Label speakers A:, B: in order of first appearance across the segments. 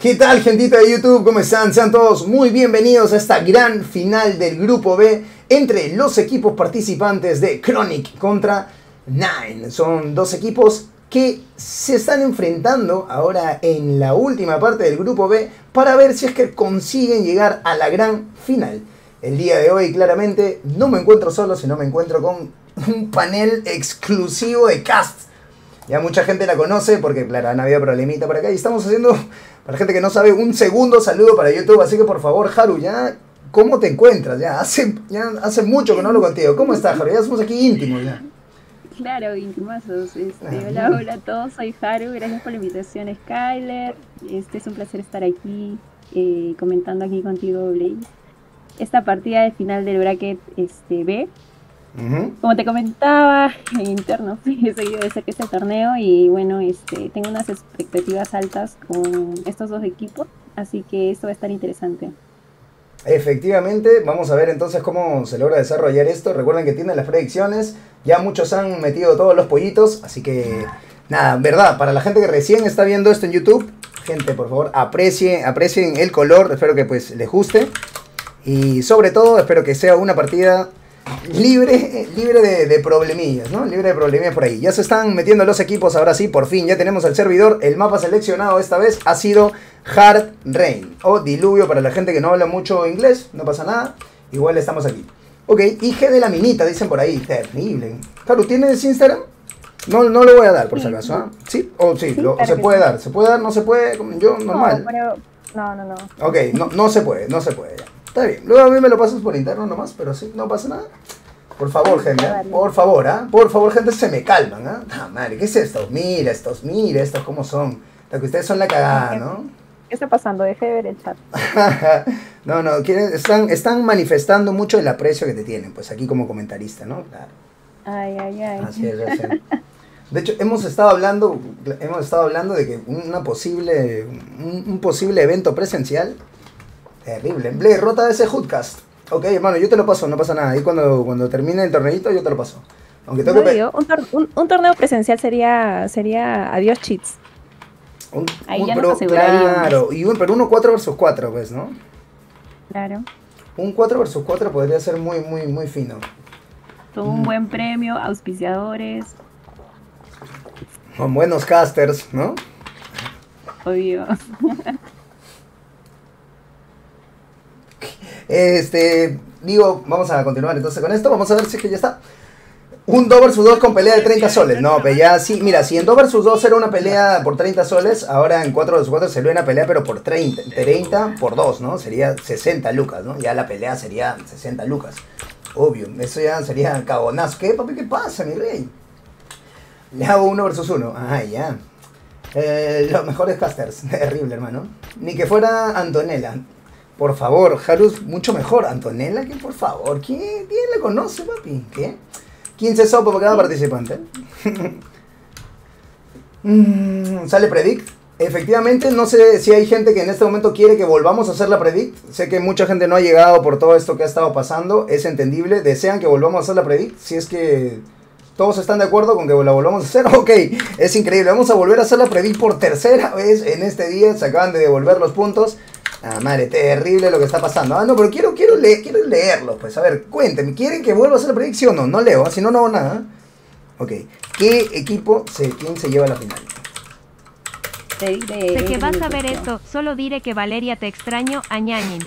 A: ¿Qué tal, gentita de YouTube? ¿Cómo están? Sean todos muy bienvenidos a esta gran final del Grupo B entre los equipos participantes de Chronic contra Nine. Son dos equipos que se están enfrentando ahora en la última parte del Grupo B para ver si es que consiguen llegar a la gran final. El día de hoy claramente no me encuentro solo, sino me encuentro con un panel exclusivo de cast. Ya mucha gente la conoce porque, claro, han habido problemita por acá y estamos haciendo para gente que no sabe, un segundo saludo para YouTube. Así que por favor, Haru, ya, ¿cómo te encuentras? Ya hace, ya hace mucho que no hablo contigo. ¿Cómo estás, Haru? Ya somos aquí íntimos ya.
B: Claro, intimazos. Este, hola, hola a todos, soy Haru, gracias por la invitación, Skyler. Este es un placer estar aquí eh, comentando aquí contigo, Blaze. Esta partida de final del bracket este, B. Como te comentaba en interno, he seguido de cerca este torneo y bueno, este, tengo unas expectativas altas con estos dos equipos, así que esto va a estar interesante.
A: Efectivamente, vamos a ver entonces cómo se logra desarrollar esto. Recuerden que tienen las predicciones, ya muchos han metido todos los pollitos, así que nada, verdad, para la gente que recién está viendo esto en YouTube, gente, por favor, aprecien, aprecien el color, espero que pues les guste. Y sobre todo, espero que sea una partida libre, libre de, problemillas, ¿no? Libre de problemillas por ahí. Ya se están metiendo los equipos, ahora sí, por fin, ya tenemos el servidor. El mapa seleccionado esta vez ha sido Hard Rain o Diluvio para la gente que no habla mucho inglés, no pasa nada. Igual estamos aquí. Ok, IG de la minita, dicen por ahí. Terrible. Claro, ¿tienes Instagram? No, no lo voy a dar, por si acaso, ¿ah? ¿Sí? ¿O sí? ¿Se puede dar? ¿Se puede dar? ¿No se puede? Yo, normal.
B: No, no, no.
A: Ok, no, no se puede, no se puede. Está bien. Luego a mí me lo pasas por interno nomás, pero sí, no pasa nada. Por favor, gente, ¿eh? por favor, ¿ah? Por favor, gente, se me calman, ¿ah? Ah, madre, ¿qué es esto? Mira estos, mira estos, ¿cómo son? Lo que ustedes son la cagada, ¿no?
B: ¿Qué está pasando? Deje de ver el chat.
A: no, no, están, están manifestando mucho el aprecio que te tienen, pues aquí como comentarista, ¿no? Claro.
B: Ay, ay, ay.
A: Así es, así De hecho, hemos estado hablando, hemos estado hablando de que una posible, un posible evento presencial Terrible. Ble, rota ese Hoodcast. Ok, hermano, yo te lo paso, no pasa nada. Y cuando, cuando termine el torneito, yo te lo paso.
B: Aunque tengo que un, torneo presencial sería, sería adiós cheats.
A: Un, Ahí ya pero, Claro, y un, pero uno 4 versus 4, pues, ¿no?
B: Claro.
A: Un 4 versus 4 podría ser muy, muy, muy fino.
B: Todo un buen premio, auspiciadores.
A: Con buenos casters, ¿no?
B: Obvio.
A: Este, digo, vamos a continuar entonces con esto. Vamos a ver si es que ya está. Un 2 vs 2 con pelea de 30 soles. No, pero ya sí. Mira, si en 2 vs 2 era una pelea por 30 soles, ahora en 4 vs 4 sería una pelea, pero por 30. 30 por 2, ¿no? Sería 60 lucas, ¿no? Ya la pelea sería 60 lucas. Obvio, eso ya sería cabonazo. ¿Qué, papi? ¿Qué pasa, mi rey? Le hago 1 vs 1. Ah, ya. Eh, los mejores casters. Terrible, hermano. Ni que fuera Antonella. Por favor, Harus, mucho mejor. Antonella, ¿qué? Por favor, ¿quién, ¿quién la conoce, papi? ¿Qué? 15 sopa para cada participante. Mm, ¿Sale Predict? Efectivamente, no sé si hay gente que en este momento quiere que volvamos a hacer la Predict. Sé que mucha gente no ha llegado por todo esto que ha estado pasando. Es entendible. ¿Desean que volvamos a hacer la Predict? Si es que todos están de acuerdo con que la volvamos a hacer. Ok, es increíble. Vamos a volver a hacer la Predict por tercera vez en este día. Se acaban de devolver los puntos. Ah, madre, terrible lo que está pasando. Ah, no, pero quiero, quiero, leer, quiero leerlo. Pues, a ver, cuénteme. ¿Quieren que vuelva a hacer la predicción? No, no leo, si no, no hago nada. Ok. ¿Qué equipo, se, quién se lleva a la final?
C: De, que vas a ver esto, solo diré que Valeria te extraño, añañin.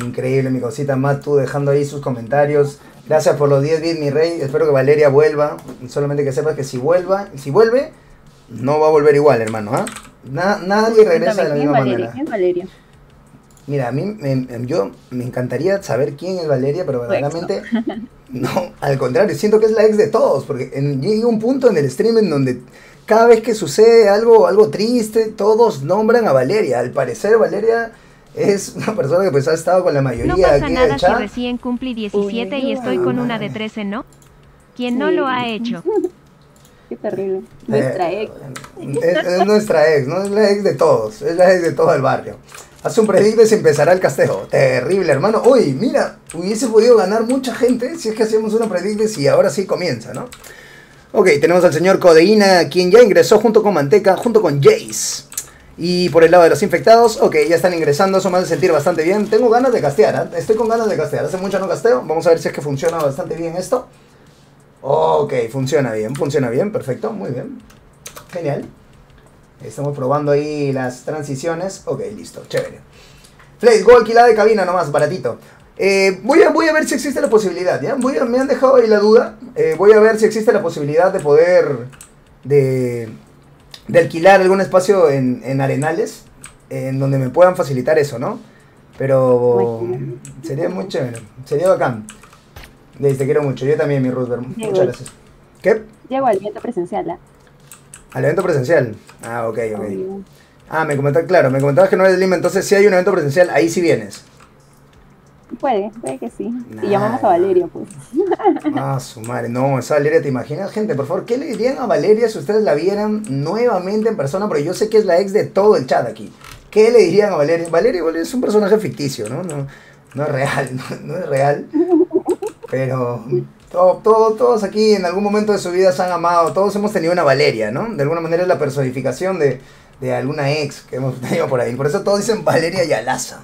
A: Increíble, mi cosita. Más tú dejando ahí sus comentarios. Gracias por los 10 bits, mi rey. Espero que Valeria vuelva. Solamente que sepas que si vuelva, si vuelve, no va a volver igual, hermano. ¿ah? Nadie regresa de la misma manera.
B: ¿Quién es Valeria?
A: Mira, a mí me, yo me encantaría saber quién es Valeria, pero verdaderamente no, al contrario, siento que es la ex de todos, porque en, llega un punto en el stream en donde cada vez que sucede algo, algo triste, todos nombran a Valeria. Al parecer Valeria es una persona que pues ha estado con la mayoría
C: no pasa nada si recién cumplí 17 y estoy con una de 13, ¿no? ¿Quién no lo ha hecho?
B: Qué terrible. Nuestra ex.
A: Es, nuestra ex, no es la ex de todos, es la ex de todo el barrio. Hace un predict y se empezará el castejo. Terrible, hermano. Uy, mira, hubiese podido ganar mucha gente si es que hacemos una predict y ahora sí comienza, ¿no? Ok, tenemos al señor Codeína, quien ya ingresó junto con Manteca, junto con Jace. Y por el lado de los infectados, ok, ya están ingresando, eso me hace sentir bastante bien. Tengo ganas de castear, ¿ah? estoy con ganas de castear. Hace mucho no casteo, vamos a ver si es que funciona bastante bien esto. Ok, funciona bien, funciona bien, perfecto, muy bien. Genial. Estamos probando ahí las transiciones. Ok, listo, chévere. Flake, go alquilada de cabina nomás, baratito. Eh, voy, a, voy a ver si existe la posibilidad, ¿ya? Voy me han dejado ahí la duda. Eh, voy a ver si existe la posibilidad de poder... De, de alquilar algún espacio en, en Arenales, en donde me puedan facilitar eso, ¿no? Pero sería muy chévere, sería bacán. Te quiero mucho, yo también, mi Ruth, muchas gracias. ¿Qué?
B: Llego al evento presencial, ¿ah?
A: ¿Al evento presencial? Ah, ok, ok. Ah, me comentabas, claro, me comentabas que no eres de Lima, entonces si hay un evento presencial, ahí sí vienes.
B: Puede, puede que sí. Y llamamos a Valeria, pues.
A: Ah, su madre. No, esa Valeria, ¿te imaginas, gente? Por favor, ¿qué le dirían a Valeria si ustedes la vieran nuevamente en persona? Porque yo sé que es la ex de todo el chat aquí. ¿Qué le dirían a Valeria? Valeria es un personaje ficticio, ¿no? No, no es real, no, es real. Pero todo, todos aquí en algún momento de su vida se han amado, todos hemos tenido una Valeria, ¿no? De alguna manera es la personificación de, de alguna ex que hemos tenido por ahí. Por eso todos dicen Valeria Yalaza.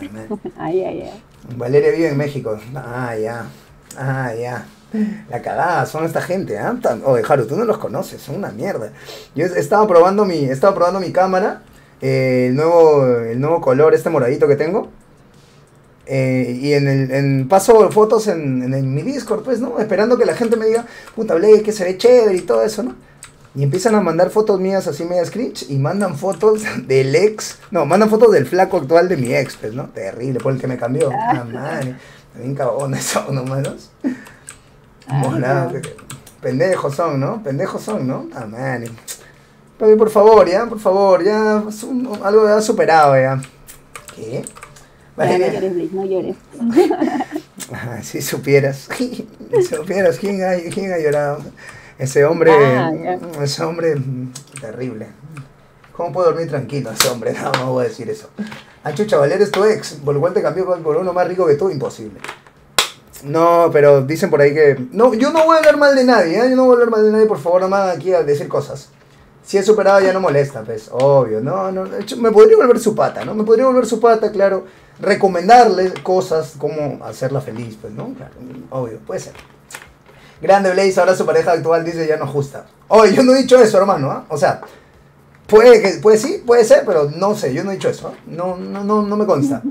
B: Ay, ay, ay.
A: Valeria vive en México. Ah, ya. Ah, ya. La cagada, son esta gente, ¿ah? Oye, Haru, tú no los conoces, son una mierda. Yo estaba probando mi, estaba probando mi cámara, eh, el, nuevo, el nuevo color, este moradito que tengo. Eh, y en el en, paso fotos en, en, mi Discord, pues, ¿no? Esperando que la gente me diga, puta, Blade, que se ve chévere y todo eso, ¿no? Y empiezan a mandar fotos mías así media cringe y mandan fotos del ex. No, mandan fotos del flaco actual de mi ex, pues, ¿no? Terrible, por el que me cambió. Ah, madre. Bien cabones son, ¿no, manos? pendejos son, ¿no? Pendejos son, ¿no? Ah, madre. Pero por favor, ya, por favor, ya. algo ya superado, ya. ¿Qué?
B: No llores, no llores.
A: Ah, si supieras, si supieras quién ha, quién ha llorado. Ese hombre, ah, ese hombre terrible. ¿Cómo puedo dormir tranquilo ese hombre? No, no voy a decir eso. Ancho Chavaler es tu ex, por lo cual te cambió por uno más rico que tú, imposible. No, pero dicen por ahí que... No, yo no voy a hablar mal de nadie, ¿eh? Yo no voy a hablar mal de nadie, por favor, nomás aquí a decir cosas. Si es superado ya no molesta, pues, obvio. No, no, me podría volver su pata, ¿no? Me podría volver su pata, claro. Recomendarle cosas como hacerla feliz, pues, ¿no? Claro, obvio, puede ser. Grande Blaze, ahora su pareja actual dice ya no justa. Oye, yo no he dicho eso, hermano, ¿ah? O sea, puede que, puede sí, puede ser, pero no sé, yo no he dicho eso, ¿ah? No, no, no, no me consta.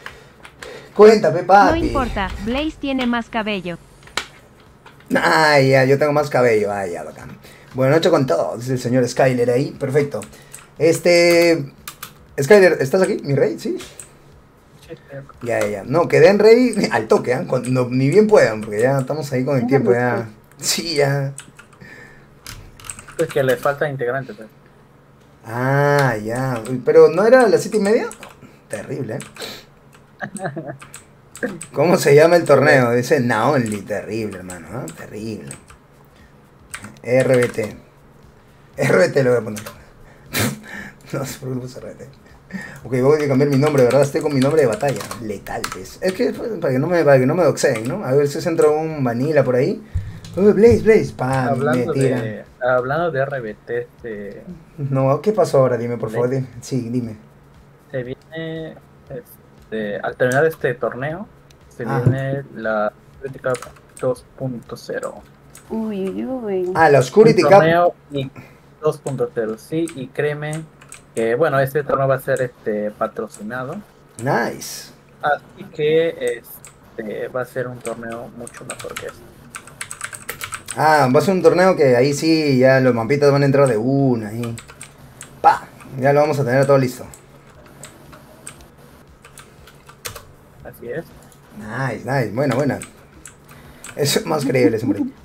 A: Cuéntame, papi.
C: No importa, Blaze tiene más cabello.
A: Ay, ya, yo tengo más cabello, ay, ya, bacán. Buenas noches con todos, dice el señor Skyler ahí, perfecto. Este... Skyler, ¿estás aquí, mi rey? Sí. Ya, ya, No, que den ready al toque, ¿eh? ni bien puedan, porque ya estamos ahí con el tiempo, ya. Sí, ya.
D: Es que le falta integrante, pues.
A: Ah, ya. Pero ¿no era a las siete y media? Terrible, ¿eh? ¿Cómo se llama el torneo? Dice Naonly, terrible, hermano, ¿eh? Terrible. RBT. RBT lo voy a poner. no se preocupe, RBT. Ok, voy a cambiar mi nombre, ¿verdad? Estoy con mi nombre de batalla. Letal, pues. Es que para que no me, para que no me doxeen, ¿no? A ver si se entra un vanilla por ahí. Uy, Blaze, Blaze, pam,
D: hablando me De, hablando de RBT, este...
A: No, ¿qué pasó ahora? Dime, por favor. Sí, dime.
D: Se viene, este, al terminar este torneo, se ah. viene la crítica 2.0.
B: Uy, uy, uy.
A: Ah, la Oscurity Cup.
D: 2.0, sí, y créeme que bueno, este torneo va a ser este patrocinado.
A: Nice.
D: Así que este va a ser un torneo mucho mejor que este.
A: Ah, va a ser un torneo que ahí sí ya los mampitas van a entrar de una ahí. Pa, ya lo vamos a tener todo listo.
D: Así es.
A: Nice, nice, bueno, bueno. Es más creíble, hombre.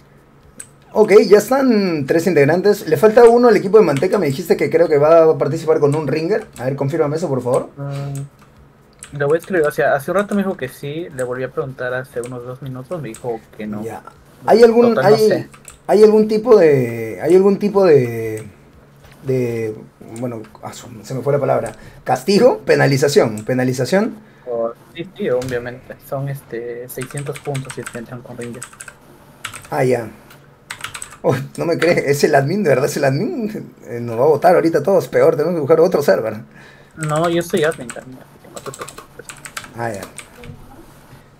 A: Ok, ya están tres integrantes. Le falta uno al equipo de Manteca. Me dijiste que creo que va a participar con un ringer. A ver, confírmame eso, por favor.
D: Mm, le voy a escribir. O sea, hace un rato me dijo que sí. Le volví a preguntar hace unos dos minutos. Me dijo que no.
A: Ya. ¿Hay algún, hay, hay algún tipo de. Hay algún tipo de. de. Bueno, ah, se me fue la palabra. ¿Castigo? ¿Penalización? ¿Penalización?
D: Oh, sí, sí, obviamente. Son este 600 puntos si entran con ringer.
A: Ah, ya. Oh, no me crees, es el admin, de verdad es el admin. Eh, nos va a votar ahorita todos, peor, tenemos que buscar otro server.
D: No, yo soy admin también.
A: Ah, ya.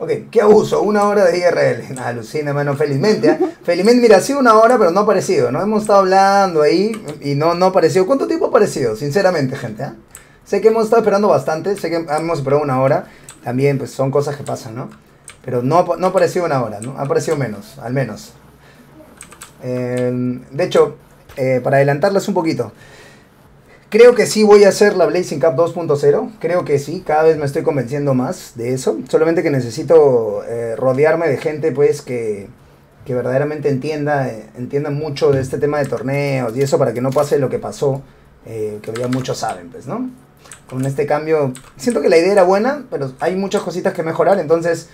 A: Ok, qué abuso, una hora de IRL. Alucina, mano, felizmente. ¿ah? Felizmente, mira, ha sido una hora, pero no ha aparecido, ¿no? Hemos estado hablando ahí y no, no ha aparecido. ¿Cuánto tiempo ha aparecido? Sinceramente, gente, ¿ah? Sé que hemos estado esperando bastante, sé que hemos esperado una hora. También, pues, son cosas que pasan, ¿no? Pero no, no ha aparecido una hora, ¿no? Ha aparecido menos, al menos. Eh, de hecho, eh, para adelantarles un poquito, creo que sí voy a hacer la Blazing Cup 2.0. Creo que sí, cada vez me estoy convenciendo más de eso. Solamente que necesito eh, rodearme de gente, pues, que, que verdaderamente entienda, entienda mucho de este tema de torneos y eso para que no pase lo que pasó, eh, que ya muchos saben, pues, ¿no? Con este cambio, siento que la idea era buena, pero hay muchas cositas que mejorar, entonces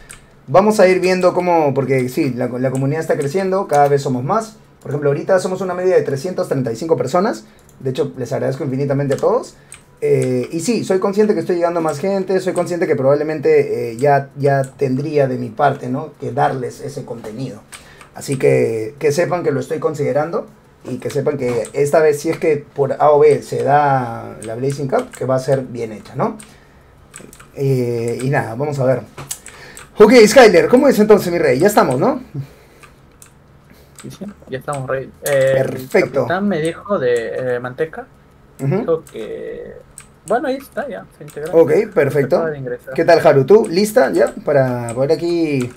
A: vamos a ir viendo cómo, porque sí, la, la comunidad está creciendo, cada vez somos más. Por ejemplo, ahorita somos una media de 335 personas. De hecho, les agradezco infinitamente a todos. Eh, y sí, soy consciente que estoy llegando a más gente, soy consciente que probablemente eh, ya, ya tendría de mi parte, ¿no? Que darles ese contenido. Así que que sepan que lo estoy considerando y que sepan que esta vez si es que por A o B se da la Blazing Cup, que va a ser bien hecha, ¿no? Eh, y nada, vamos a ver. Ok, Skyler, ¿cómo es entonces mi rey? Ya estamos, ¿no?
D: Sí, sí, ya estamos ready. Eh,
A: Perfecto.
D: El capitán me dijo de eh, Manteca, dijo que... Bueno, ahí está ya, se integró.
A: Ok, perfecto. ¿Qué tal, Haru? ¿Tú lista ya para poder aquí?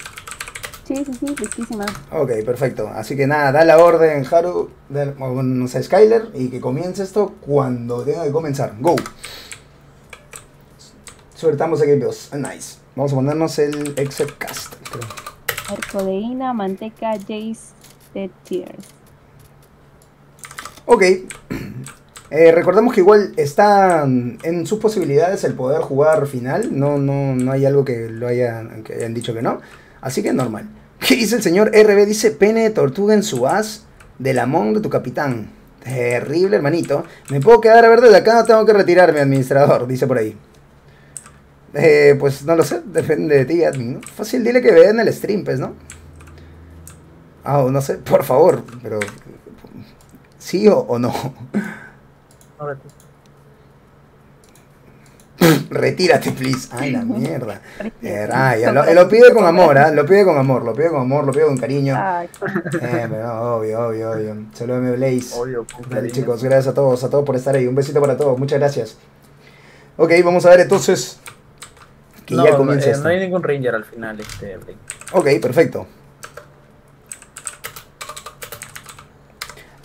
B: Sí, sí, sí, listísima.
A: Ok, perfecto. Así que nada, da la orden, Haru, de, o, no sé, Skyler, y que comience esto cuando tenga que comenzar. Go. Sueltamos equipos. Nice. Vamos a ponernos el Execast. creo.
B: Arcodeína, manteca, Jace, Dead Tears.
A: Ok. Eh, recordemos que igual está en sus posibilidades el poder jugar final. No, no, no hay algo que lo hayan, que hayan dicho que no. Así que normal. ¿Qué dice el señor RB? Dice pene de tortuga en su as del amón de tu capitán. Terrible, hermanito. Me puedo quedar a ver desde acá, no tengo que retirarme, administrador, dice por ahí. Eh, pues no lo sé, depende de ti, admin. ¿no? Fácil, dile que vean el stream, pues, ¿no? Ah, no sé, por favor, pero. ¿Sí o, o no? Retírate, please. Ay, la mierda. Eh, ah, ya, lo, lo pide con amor, ¿ah? Lo pide con amor, lo pide con amor, lo pide con cariño.
B: Ay,
A: Eh, pero no, obvio, obvio, obvio. Saludos, mi Blaze.
D: Obvio,
A: Dale, chicos, gracias a todos, a todos por estar ahí. Un besito para todos, muchas gracias. Ok, vamos a ver entonces. Que
D: no,
A: ya comience
D: eh, no hay ningún ranger al final, este Blake.
A: Ok, perfecto.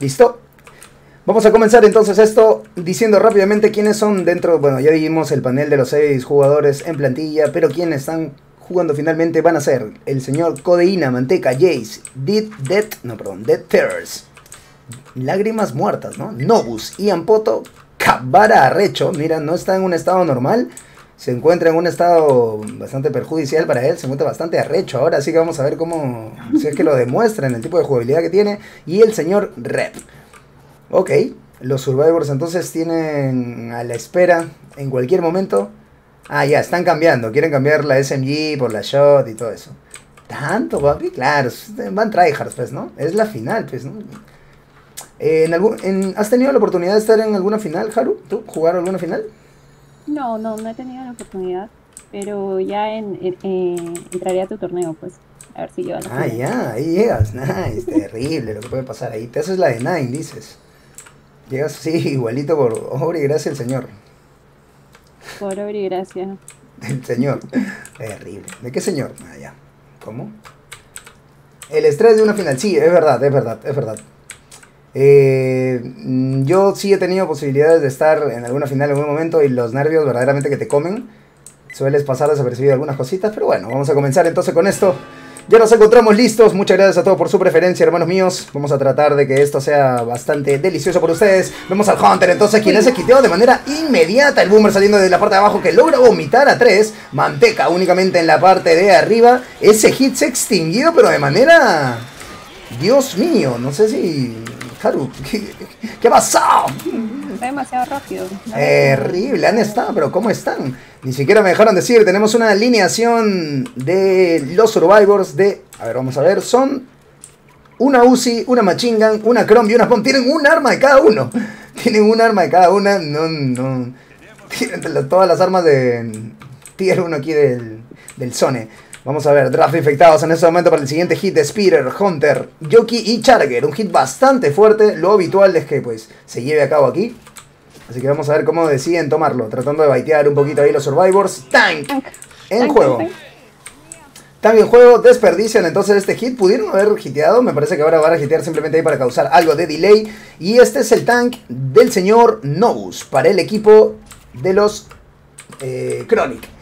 A: ¿Listo? Vamos a comenzar entonces esto diciendo rápidamente quiénes son dentro, bueno, ya vimos el panel de los seis jugadores en plantilla, pero quienes están jugando finalmente van a ser el señor Codeína, Manteca, Jace, Dead, Dead, no, perdón, Dead Terrors, Lágrimas Muertas, ¿no? Nobus, Ian Poto, Cabara Arrecho, mira, no está en un estado normal, se encuentra en un estado bastante perjudicial para él, se encuentra bastante arrecho ahora, así que vamos a ver cómo, si es que lo demuestra en el tipo de jugabilidad que tiene, y el señor Rep. Ok, los Survivors entonces tienen a la espera en cualquier momento. Ah, ya, están cambiando, quieren cambiar la SMG por la Shot y todo eso. ¿Tanto, papi? Claro, van tryhards, pues, ¿no? Es la final, pues, ¿no? Eh, en algún, en- ¿Has tenido la oportunidad de estar en alguna final, Haru? ¿Tú? ¿Jugar alguna final?
B: No, no, no he tenido la oportunidad. Pero ya en, en- eh, entraré a tu torneo, pues. A ver si yo.
A: Ah, ya, ahí llegas. Nice, terrible lo que puede pasar ahí. Te haces la de Nine, dices. Llegas así, igualito por obra y gracia del Señor.
B: Por obra y gracia.
A: El Señor. Terrible. ¿De qué Señor? Ah, ya. ¿Cómo? El estrés de una final. Sí, es verdad, es verdad, es verdad. Eh, mm, yo sí he tenido posibilidades de estar en alguna final en algún momento y los nervios verdaderamente que te comen. Sueles pasar desapercibido algunas cositas, pero bueno, vamos a comenzar entonces con esto. Ya nos encontramos listos. Muchas gracias a todos por su preferencia, hermanos míos. Vamos a tratar de que esto sea bastante delicioso para ustedes. Vemos al Hunter entonces, quien es quiteo de manera inmediata. El Boomer saliendo de la parte de abajo que logra vomitar a tres. Manteca únicamente en la parte de arriba. Ese hit se ha extinguido, pero de manera... Dios mío, no sé si... Haru, ¿qué, qué pasado?
B: Fue demasiado rápido.
A: Terrible, han estado, pero ¿cómo están? Ni siquiera me dejaron decir, tenemos una alineación de los Survivors de... A ver, vamos a ver, son una Uzi, una Machine Gun, una Chrome y una Bomb. Tienen un arma de cada uno. Tienen un arma de cada una. No, no. Tienen todas las armas de Tier 1 aquí del, del Zone. Vamos a ver, draft infectados en este momento para el siguiente hit de Speeder, Hunter, Yoki y Charger. Un hit bastante fuerte. Lo habitual es que pues se lleve a cabo aquí. Así que vamos a ver cómo deciden tomarlo. Tratando de baitear un poquito ahí los Survivors. Tank en juego. Tank en juego, desperdician entonces este hit. Pudieron haber hiteado. Me parece que ahora van a hitear simplemente ahí para causar algo de delay. Y este es el tank del señor Nobus para el equipo de los eh, Chronic.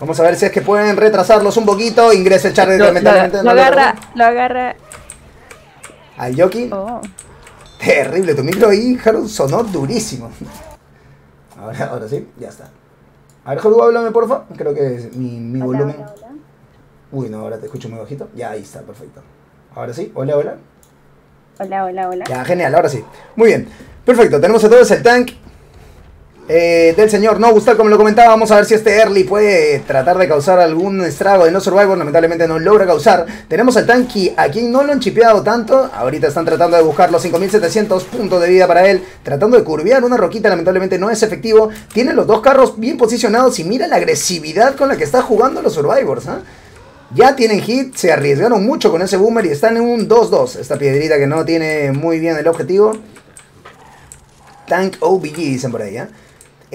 A: Vamos a ver si es que pueden retrasarlos un poquito. Ingresa el Charger
B: Lo,
A: lamentablemente.
B: lo
A: no
B: agarra, lo agarra.
A: Al Yoki.
B: Oh.
A: Terrible, tu micro ahí, Haru, sonó durísimo. Ahora, ahora sí, ya está. A ver, Haru, háblame, porfa. Creo que es mi, mi
B: Hola,
A: volumen.
B: hola, hola.
A: Uy, no, ahora te escucho muy bajito. Ya, ahí está, perfecto. Ahora sí, hola, hola.
B: Hola, hola, hola.
A: Ya, genial, ahora sí. Muy bien. Perfecto, tenemos entonces el tank eh, del señor No Gustav, como lo comentaba. Vamos a ver si este early puede tratar de causar algún estrago de no survivor. Lamentablemente no logra causar. Tenemos al tanque a quien no lo han chipeado tanto. Ahorita están tratando de buscar los 5700 puntos de vida para él. Tratando de curvear una roquita. Lamentablemente no es efectivo. Tiene los dos carros bien posicionados. Y mira la agresividad con la que está jugando los survivors. ¿ah? Ya tienen hit, se arriesgaron mucho con ese boomer y están en un 2-2. Esta piedrita que no tiene muy bien el objetivo. Tank OBG dicen por ahí, ¿eh?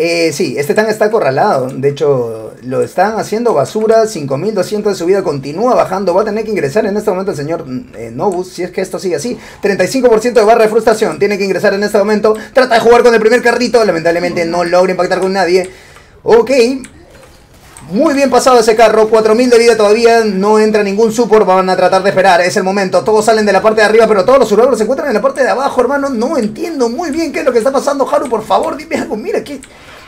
A: Eh, sí, este tank está acorralado. De hecho, lo están haciendo basura. 5200 de subida continúa bajando. Va a tener que ingresar en este momento el señor eh, Novus. Si es que esto sigue así. 35% de barra de frustración. Tiene que ingresar en este momento. Trata de jugar con el primer carrito. Lamentablemente no logra impactar con nadie. Ok. Muy bien pasado ese carro, 4000 de vida todavía, no entra ningún support, van a tratar de esperar, es el momento, todos salen de la parte de arriba, pero todos los survivors se encuentran en la parte de abajo, hermano, no entiendo muy bien qué es lo que está pasando, Haru, por favor, dime algo, mira aquí.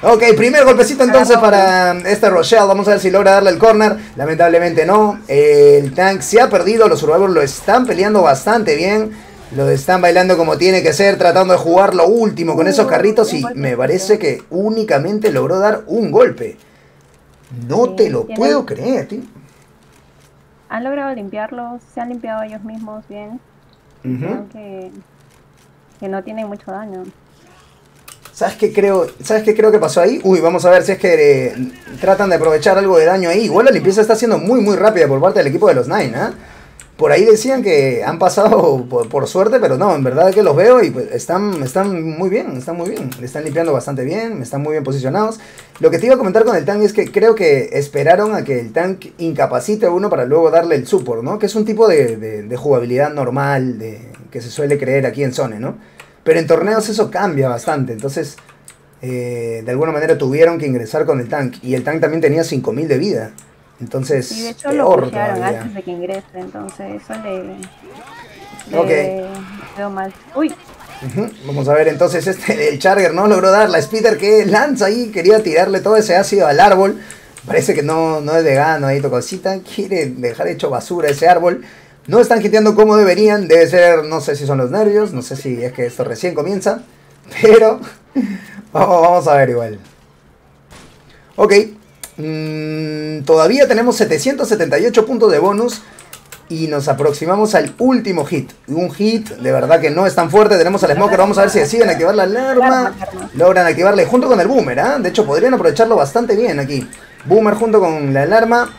A: Ok, primer golpecito entonces para este Rochelle, vamos a ver si logra darle el corner, lamentablemente no, el tank se ha perdido, los survivors lo están peleando bastante bien, lo están bailando como tiene que ser, tratando de jugar lo último con esos carritos y me parece que únicamente logró dar un golpe. No te lo puedo creer, tío.
B: Han logrado limpiarlos, se han limpiado ellos mismos bien. Creo que, que no tienen mucho daño.
A: ¿Sabes qué creo? ¿Sabes qué creo que pasó ahí? Uy, vamos a ver si es que eh, tratan de aprovechar algo de daño ahí. Igual la limpieza está siendo muy muy rápida por parte del equipo de los Nine, ¿ah? Por ahí decían que han pasado por, por suerte, pero no, en verdad que los veo y pues están, están muy bien, están muy bien. Están limpiando bastante bien, están muy bien posicionados. Lo que te iba a comentar con el tank es que creo que esperaron a que el tank incapacite a uno para luego darle el support, ¿no? Que es un tipo de, de- de jugabilidad normal de, que se suele creer aquí en Zone, ¿no? Pero en torneos eso cambia bastante, entonces eh, de alguna manera tuvieron que ingresar con el tank. Y el tank también tenía 5000 de vida. Entonces,
B: Y de hecho lo
A: peor todavía.
B: antes de que ingrese, entonces eso le, le
A: Ok.
B: quedó mal. Uy,
A: Vamos a ver entonces este el Charger no logró dar la que lanza ahí, quería tirarle todo ese ácido al árbol. Parece que no, no es vegano ahí, cosita, quiere dejar hecho basura ese árbol. No están hiteando como deberían, debe ser, no sé si son los nervios, no sé si es que esto recién comienza, pero vamos, vamos a ver igual. Ok, mm, todavía tenemos 778 puntos de bonus y nos aproximamos al último hit. Un hit de verdad que no es tan fuerte. Tenemos al Smoker. Vamos a ver si deciden activar la alarma. Logran activarle junto con el Boomer. ¿ah? De hecho, podrían aprovecharlo bastante bien aquí. Boomer junto con la alarma.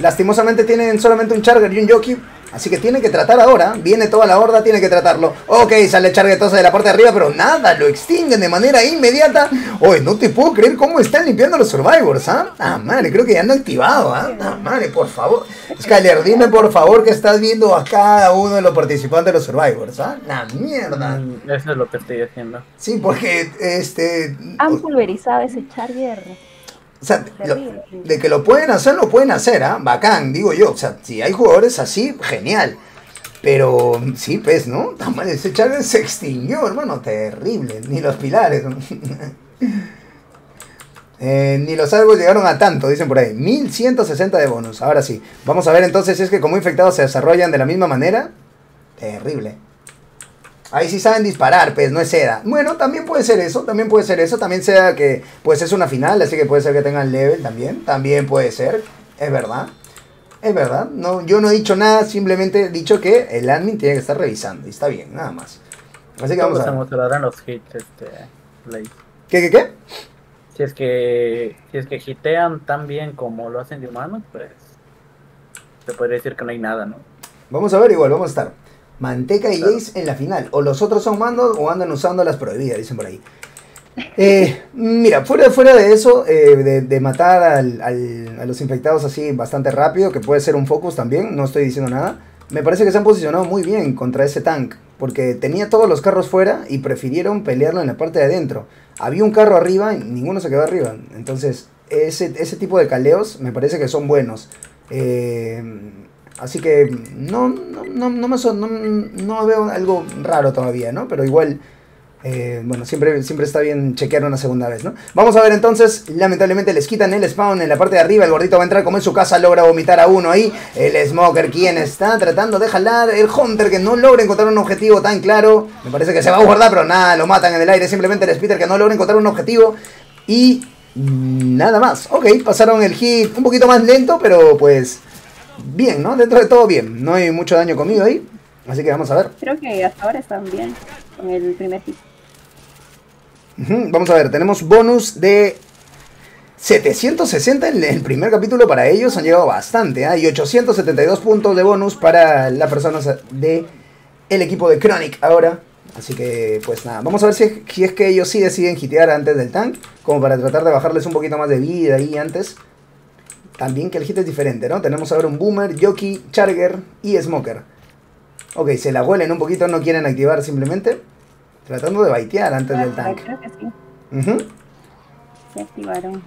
A: Lastimosamente tienen solamente un Charger y un Jockey. Así que tienen que tratar ahora. Viene toda la horda, tiene que tratarlo. Ok, sale Charger entonces de la parte de arriba, pero nada, lo extinguen de manera inmediata. Oye, no te puedo creer cómo están limpiando los Survivors, ¿ah? Ah, madre, creo que ya han activado, ¿ah? Ah, madre, por favor. Skyler, dime por favor que estás viendo a cada uno de los participantes de los Survivors, ¿ah? La mierda.
D: Mm, Eso es lo que estoy haciendo.
A: Sí, porque, este...
B: han pulverizado ese Charger.
A: O sea, lo- de que lo pueden hacer, lo pueden hacer, ¿ah? Bacán, digo yo. O sea, si hay jugadores así, genial. Pero sí, pues, ¿no? Tan mal, ese Charger se extinguió, hermano. Terrible. Ni los pilares. Eh, ni los árboles llegaron a tanto, dicen por ahí. 1160 de bonus. Ahora sí. Vamos a ver entonces si es que como infectados se desarrollan de la misma manera. Terrible. Ahí sí saben disparar, pues, no es seda. Bueno, también puede ser eso, también puede ser eso. También sea que, pues, es una final, así que puede ser que tengan level también. También puede ser, es verdad. Es verdad, no, yo no he dicho nada, simplemente he dicho que el admin tiene que estar revisando y está bien, nada más. Así que vamos a
D: mostrarán los hits, este.
A: ¿Qué, qué, qué?
D: Si es que si es que hitean tan bien como lo hacen de humanos, pues se podría decir que no hay nada, ¿no?
A: Vamos a ver igual, vamos a estar. Manteca y Jace en la final. O los otros son mandos o andan usando las prohibidas, dicen por ahí. Eh, mira, fuera, fuera de eso, eh, de, de matar al- al- a los infectados así bastante rápido, que puede ser un focus también, no estoy diciendo nada. Me parece que se han posicionado muy bien contra ese tank, porque tenía todos los carros fuera y prefirieron pelearlo en la parte de adentro. Había un carro arriba y ninguno se quedó arriba. Entonces, ese, ese tipo de caleos me parece que son buenos. Eh, así que no, no, no, no me son- no, no veo algo raro todavía, ¿no? Pero igual, eh, bueno, siempre, siempre está bien chequear una segunda vez, ¿no? Vamos a ver entonces, lamentablemente les quitan el spawn en la parte de arriba, el gordito va a entrar como en su casa, logra vomitar a uno ahí, el Smoker quien está tratando de jalar, el Hunter que no logra encontrar un objetivo tan claro, me parece que se va a guardar, pero nada, lo matan en el aire, simplemente el Spitter que no logra encontrar un objetivo y nada más. Ok, pasaron el hit un poquito más lento, pero pues bien, ¿no? Dentro de todo bien, no hay mucho daño comido ahí, así que vamos a ver.
B: Creo que hasta ahora están bien con el primer hit.
A: Vamos a ver, tenemos bonus de 760 en el primer capítulo para ellos, han llegado bastante, ¿ah? y 872 puntos de bonus para las personas de el equipo de Chronic ahora. Así que, pues nada, vamos a ver si es, si es que ellos sí deciden hitear antes del tank, como para tratar de bajarles un poquito más de vida ahí antes. También que el hit es diferente, ¿no? Tenemos ahora un Boomer, Jockey, Charger y Smoker. Ok, se la huelen un poquito, no quieren activar simplemente. Tratando de baitear antes del
B: Ah,
A: tank.
B: Creo que sí, se activaron.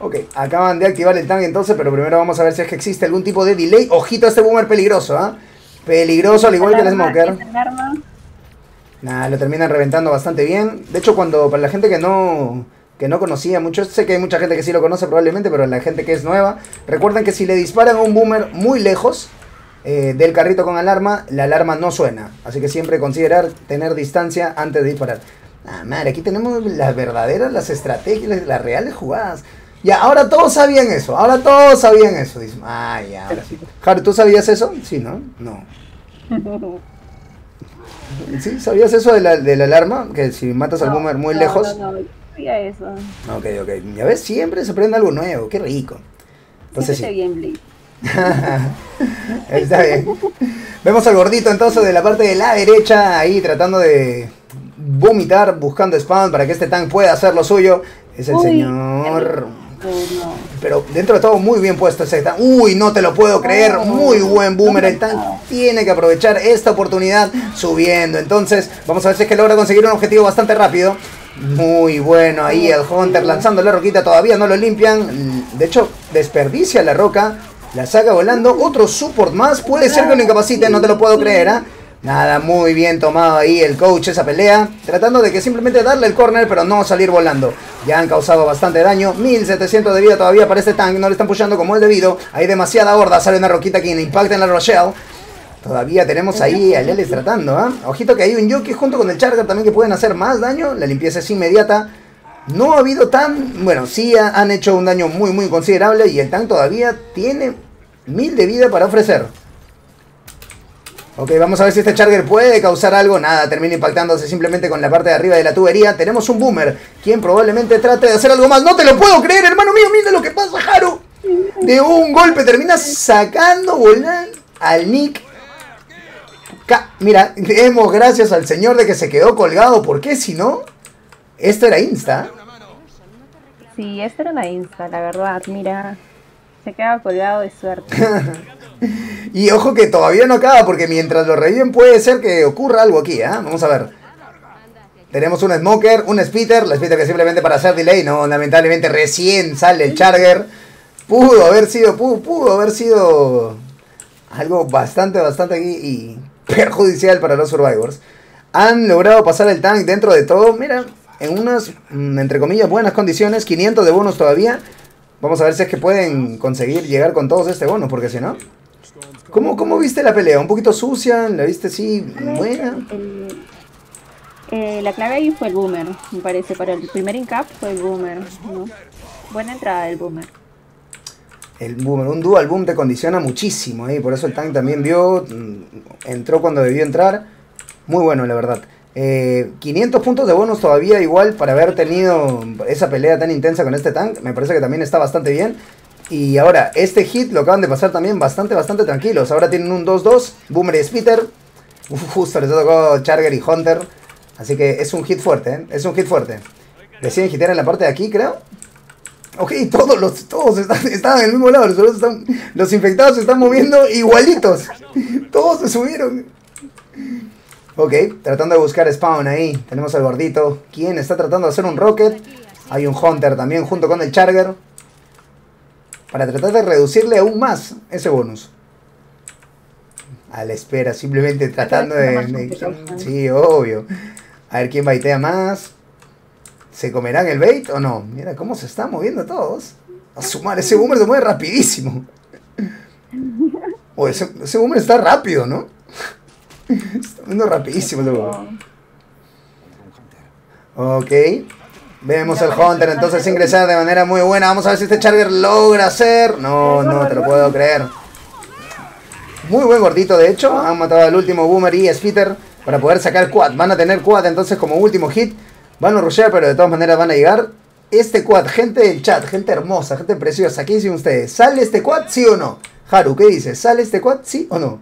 A: Ok, acaban de activar el tanque entonces, pero primero vamos a ver si es que existe algún tipo de delay. Ojito a este boomer peligroso, ¿ah? Peligroso al igual que el smoker. Nah, lo terminan reventando bastante bien. De hecho, cuando para la gente que no que no conocía mucho, sé que hay mucha gente que sí lo conoce probablemente, pero la gente que es nueva, recuerden que si le disparan a un boomer muy lejos eh, del carrito con alarma, la alarma no suena. Así que siempre considerar tener distancia antes de disparar. Ah, madre, aquí tenemos las verdaderas, las estrategias, las reales jugadas. Ya, ahora todos sabían eso, ahora todos sabían eso. Dicen, ah, ya, ahora sí. Haru, ¿tú sabías eso? Sí, ¿no? No. ¿Sí? ¿Sabías eso de la, de la alarma? Que si matas al
B: No,
A: boomer muy
B: no,
A: lejos.
B: No, eso.
A: Ok, ok. Ya ves, siempre se aprende algo nuevo. Qué rico. Entonces
B: Siempre
A: sí. Está bien. Vemos al gordito entonces de la parte de la derecha ahí tratando de vomitar, buscando spawn para que este tank pueda hacer lo suyo. Es el
B: Uy,
A: señor.
B: Oh, no.
A: Pero dentro de todo muy bien puesto ese tank. Uy, no te lo puedo creer.
B: No.
A: Muy buen boomer. El tank tiene que aprovechar esta oportunidad subiendo. Entonces, vamos a ver si es que logra conseguir un objetivo bastante rápido. Muy bueno ahí el Hunter lanzando la roquita. Todavía no lo limpian. De hecho, desperdicia la roca. La saca volando. Otro support más. Puede ser que lo incapacite. No te lo puedo creer, ¿ah? Nada, muy bien tomado ahí el coach esa pelea. Tratando de que simplemente darle el corner, pero no salir volando. Ya han causado bastante daño. 1700 de vida todavía para este tank. No le están pushando como es debido. Hay demasiada horda. Sale una roquita que impacta en la Rochelle. Todavía tenemos ahí a Lelis tratando, ¿ah? Ojito que hay un Yoki junto con el Charger también que pueden hacer más daño. La limpieza es inmediata. No ha habido tan... Bueno, sí ha- han hecho un daño muy, muy considerable. Y el tank todavía tiene mil de vida para ofrecer. Ok, vamos a ver si este Charger puede causar algo. Nada, termina impactándose simplemente con la parte de arriba de la tubería. Tenemos un Boomer, quien probablemente trate de hacer algo más. ¡No te lo puedo creer, hermano mío! ¡Mira lo que pasa, Haru! De un golpe termina sacando volar al Nick. Mira, demos gracias al señor de que se quedó colgado, porque si no, esto era Insta.
B: Sí, esta era una insta, la verdad. Mira, se queda colgado de suerte.
A: Y ojo que todavía no acaba, porque mientras lo reviven puede ser que ocurra algo aquí, ¿ah? Vamos a ver. Tenemos un Smoker, un Spitter, la Spitter que simplemente para hacer delay, no, lamentablemente recién sale el Charger. Pudo haber sido, pudo, pudo haber sido algo bastante, bastante aquí y perjudicial para los Survivors. Han logrado pasar el tank dentro de todo, mira, en unas, mm, entre comillas, buenas condiciones, 500 de bonus todavía. Vamos a ver si es que pueden conseguir llegar con todos este bonus, porque si no... ¿Cómo, ¿Cómo viste la pelea? ¿Un poquito sucia? ¿La viste así buena?
B: El- eh, la clave ahí fue el boomer, me parece. Para el primer incap fue el boomer, ¿no? Buena entrada del boomer.
A: El boom, un dual boom te condiciona muchísimo, ¿eh? por eso el tank también vio, mm, entró cuando debió entrar. Muy bueno, la verdad. 500 puntos de bonus todavía igual para haber tenido esa pelea tan intensa con este tank. Me parece que también está bastante bien. Y ahora, este hit lo acaban de pasar también bastante, bastante tranquilos. Ahora tienen un 2-2, Boomer y Spitter. justo les tocó Charger y Hunter. Así que es un hit fuerte, ¿eh? Es un hit fuerte. Deciden hitar en la parte de aquí, creo. Ok, todos los todos están, en el mismo lado. Los, los infectados se están moviendo igualitos. Todos se subieron. Ok, tratando de buscar spawn ahí. Tenemos al gordito. ¿Quién está tratando de hacer un rocket? Hay un hunter también junto con el charger. Para tratar de reducirle aún más ese bonus. A la espera, simplemente tratando de... Sí, obvio. A ver quién baitea más. ¿Se comerán el bait o no? Mira cómo se están moviendo todos. A sumar, ese boomer se mueve rapidísimo. O ese, ese boomer está rápido, ¿no? Está moviendo rapidísimo ese boomer. Ok. Vemos el Hunter entonces ingresar de manera muy buena. Vamos a ver si este Charger logra hacer. No, no te lo puedo creer. Muy buen gordito, de hecho. Han matado al último Boomer y Spitter para poder sacar quad. Van a tener quad entonces como último hit. Van a rushear, pero de todas maneras van a llegar. Este quad, gente del chat, gente hermosa, gente preciosa, ¿qué dicen ustedes? ¿Sale este quad, sí o no? Haru, ¿qué dices? ¿Sale este quad, sí o no?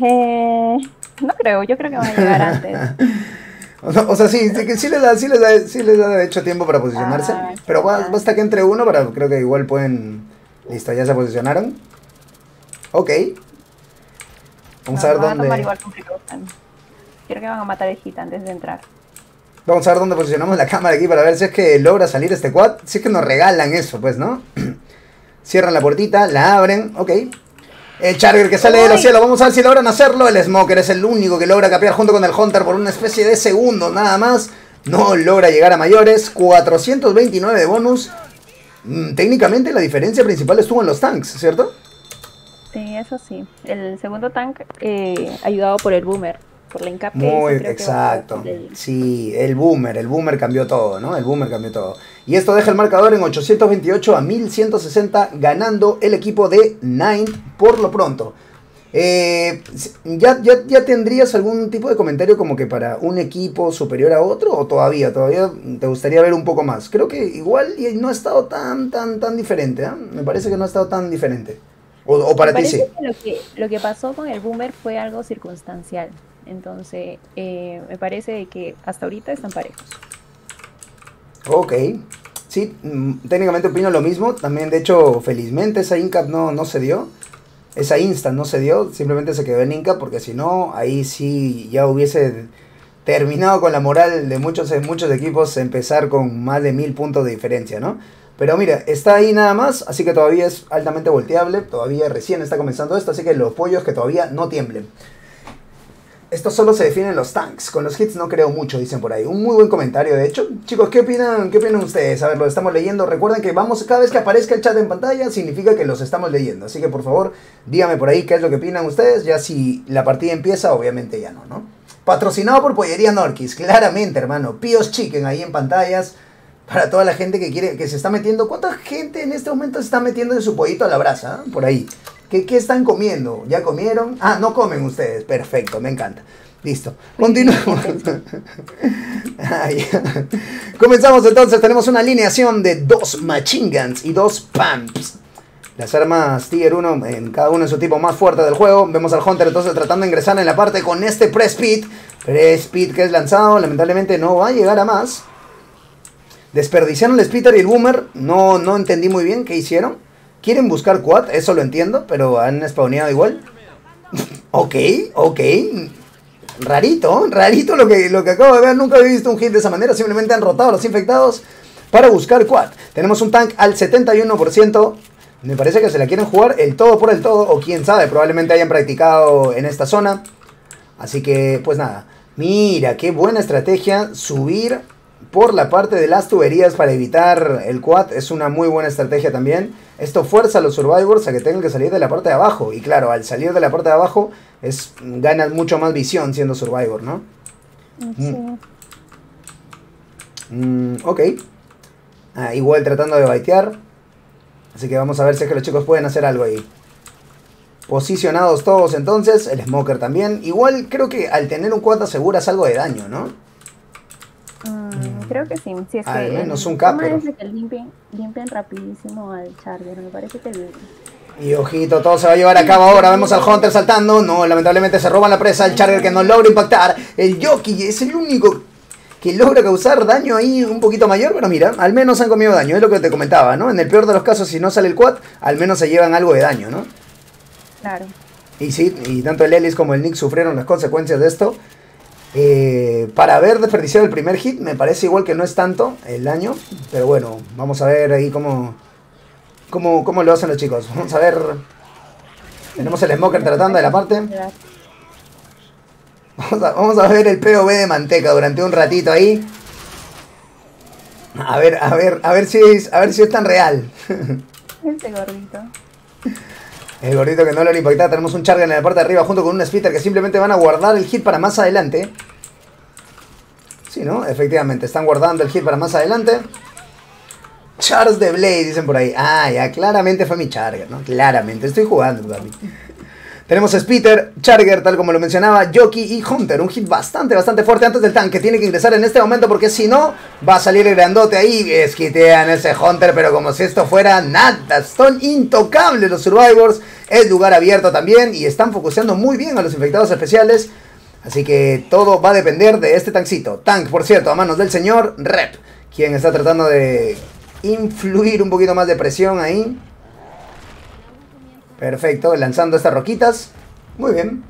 B: Eh, no creo, yo creo que van a llegar antes.
A: o, sea, sí, sí, les da, sí, les da, sí les da de hecho tiempo para posicionarse. Ah, pero basta que entre uno para, creo que igual pueden... Listo, ya se posicionaron. Ok. Vamos a ver dónde...
B: Quiero que van a matar el hit antes de entrar.
A: Vamos a ver dónde posicionamos la cámara aquí para ver si es que logra salir este quad. Si es que nos regalan eso, pues, ¿no? Cierran la puertita, la abren, ok. El Charger que sale de los cielos, vamos a ver si logran hacerlo. El Smoker es el único que logra capear junto con el Hunter por una especie de segundo nada más. No logra llegar a mayores. 429 de bonus. Mm, técnicamente la diferencia principal estuvo en los tanks, ¿cierto?
B: Sí, eso sí. El segundo tank eh, ayudado por el Boomer por la
A: Muy exacto. Sí, el boomer, el boomer cambió todo, ¿no? El boomer cambió todo. Y esto deja el marcador en 828 a 1160, ganando el equipo de Nine por lo pronto. Eh, ¿ya, ya, tendrías algún tipo de comentario como que para un equipo superior a otro o todavía? ¿Todavía te gustaría ver un poco más? Creo que igual no ha estado tan, tan, tan diferente. ¿eh? Me parece que no ha estado tan diferente. O, para ti sí.
B: lo, que, lo que pasó con el Boomer fue algo circunstancial. Entonces, eh, me parece que hasta ahorita están parejos.
A: Ok. Sí, mm, técnicamente opino lo mismo. También, de hecho, felizmente esa Incap no, no se dio. Esa Insta no se dio. Simplemente se quedó en Incap porque si no, ahí sí ya hubiese terminado con la moral de muchos, muchos equipos empezar con más de mil puntos de diferencia, ¿no? Pero mira, está ahí nada más, así que todavía es altamente volteable, todavía recién está comenzando esto, así que los pollos que todavía no tiemblen. Esto solo se define en los tanks. Con los hits no creo mucho, dicen por ahí. Un muy buen comentario, de hecho. Chicos, ¿qué opinan, qué opinan ustedes? A ver, lo estamos leyendo. Recuerden que vamos, cada vez que aparezca el chat en pantalla, significa que los estamos leyendo. Así que por favor, díganme por ahí qué es lo que opinan ustedes. Ya si la partida empieza, obviamente ya no, ¿no? Patrocinado por Pollería Norquis, claramente, hermano. Pios Chicken ahí en pantallas. Para toda la gente que quiere, que se está metiendo. ¿Cuánta gente en este momento se está metiendo de su pollito a la brasa? Por ahí. ¿Qué, están comiendo? ¿Ya comieron? Ah, no comen ustedes. Perfecto, me encanta. Listo. Continuamos. Comenzamos entonces. Tenemos una alineación de dos machine guns y dos pumps. Las armas Tier 1 en cada uno en su tipo más fuerte del juego. Vemos al Hunter entonces tratando de ingresar en la parte con este Press Speed. Press Speed que es lanzado. Lamentablemente no va a llegar a más. Desperdiciaron el Splitter y el Boomer. No, no entendí muy bien qué hicieron. Quieren buscar quad, eso lo entiendo, pero han spawneado igual. ok, ok. Rarito, rarito lo que, lo que acabo de ver. Nunca he visto un hit de esa manera. Simplemente han rotado a los infectados para buscar quad. Tenemos un tank al 71%. Me parece que se la quieren jugar el todo por el todo. O quién sabe, probablemente hayan practicado en esta zona. Así que, pues nada. Mira, qué buena estrategia. Subir por la parte de las tuberías para evitar el quad. Es una muy buena estrategia también. Esto fuerza a los survivors a que tengan que salir de la parte de abajo. Y claro, al salir de la parte de abajo, es ganas mucho más visión siendo survivor, ¿no? Sí. Mm, ok. Ah, igual tratando de baitear. Así que vamos a ver si es que los chicos pueden hacer algo ahí. Posicionados todos entonces, el Smoker también. Igual creo que al tener un quad aseguras algo de daño, ¿no?
B: Mm, creo que sí. Si es
A: Al
B: que
A: menos
B: el
A: un cap, pero-
B: es que limpien, limpien rapidísimo al Charger. Me parece que el-
A: Y ojito, todo se va a llevar a cabo ahora. Vemos al Hunter saltando. No, lamentablemente se roban la presa. El Charger que no logra impactar. El Yoki es el único que logra causar daño ahí un poquito mayor. Pero mira, al menos han comido daño. Es lo que te comentaba, ¿no? En el peor de los casos, si no sale el quad, al menos se llevan algo de daño, ¿no?
B: Claro.
A: Y sí, y tanto el Ellis como el Nick sufrieron las consecuencias de esto. Eh, para haber desperdiciado el primer hit, me parece igual que no es tanto el daño. Pero bueno, vamos a ver ahí cómo, cómo, cómo lo hacen los chicos. Vamos a ver. Tenemos el Smoker tratando de la parte. Vamos a, vamos a ver el POV de Manteca durante un ratito ahí. A ver, a ver, a ver si es, a ver si es tan real.
B: Este gordito.
A: El gordito que no lo impactar. Tenemos un Charger en la parte de arriba junto con un Spitter que simplemente van a guardar el hit para más adelante. Sí, ¿no? Efectivamente, están guardando el hit para más adelante. Charles de Blade, dicen por ahí. Ah, ya, claramente fue mi Charger, ¿no? Claramente, estoy jugando, papi. Tenemos Spitter, Charger, tal como lo mencionaba, Jockey y Hunter. Un hit bastante, bastante fuerte antes del tanque. Tiene que ingresar en este momento porque si no, va a salir el grandote ahí. Esquitean ese Hunter, pero como si esto fuera nada. Son intocables los Survivors. Es lugar abierto también y están focuseando muy bien a los infectados especiales. Así que todo va a depender de este tankcito. Tank, por cierto, a manos del señor Rep, quien está tratando de influir un poquito más de presión ahí. Perfecto, lanzando estas roquitas. Muy bien.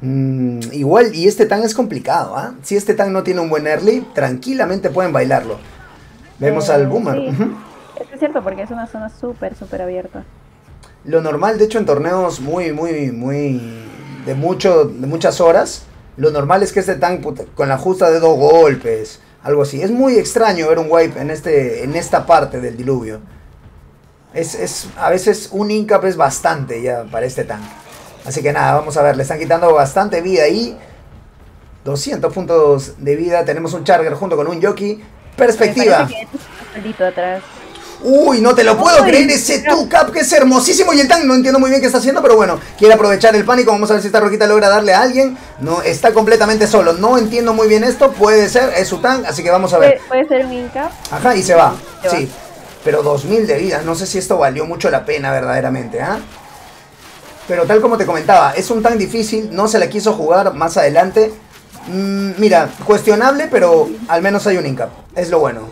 A: Mm, igual, y este tan es complicado, ¿ah? Si este tan no tiene un buen early, tranquilamente pueden bailarlo. Vemos
B: Eh,
A: al boomer.
B: sí. Es cierto porque es una zona súper, súper abierta.
A: Lo normal, de hecho, en torneos muy, muy, muy. de mucho, de muchas horas, lo normal es que este tank con la justa de dos golpes, algo así. Es muy extraño ver un wipe en este, en esta parte del diluvio. Es, es, a veces un incap es bastante ya para este tank. Así que nada, vamos a ver, le están quitando bastante vida ahí. 200 puntos de vida, tenemos un Charger junto con un Jockey. Perspectiva.
B: Atrás.
A: Uy, no te lo puedo
B: Uy,
A: creer, ese two-cap que es hermosísimo y el tank no entiendo muy bien qué está haciendo, pero bueno, quiere aprovechar el pánico, vamos a ver si esta roquita logra darle a alguien. No, está completamente solo, no entiendo muy bien esto, puede ser, es su tank, así que vamos a ver.
B: Puede, puede ser un incap.
A: Ajá, y se va,
B: Se va.
A: Pero 2000 de vida, no sé si esto valió mucho la pena verdaderamente, ¿ah? Pero tal como te comentaba, es un tan difícil, no se la quiso jugar más adelante. Mm, mira, cuestionable, pero al menos hay un incap, es lo bueno.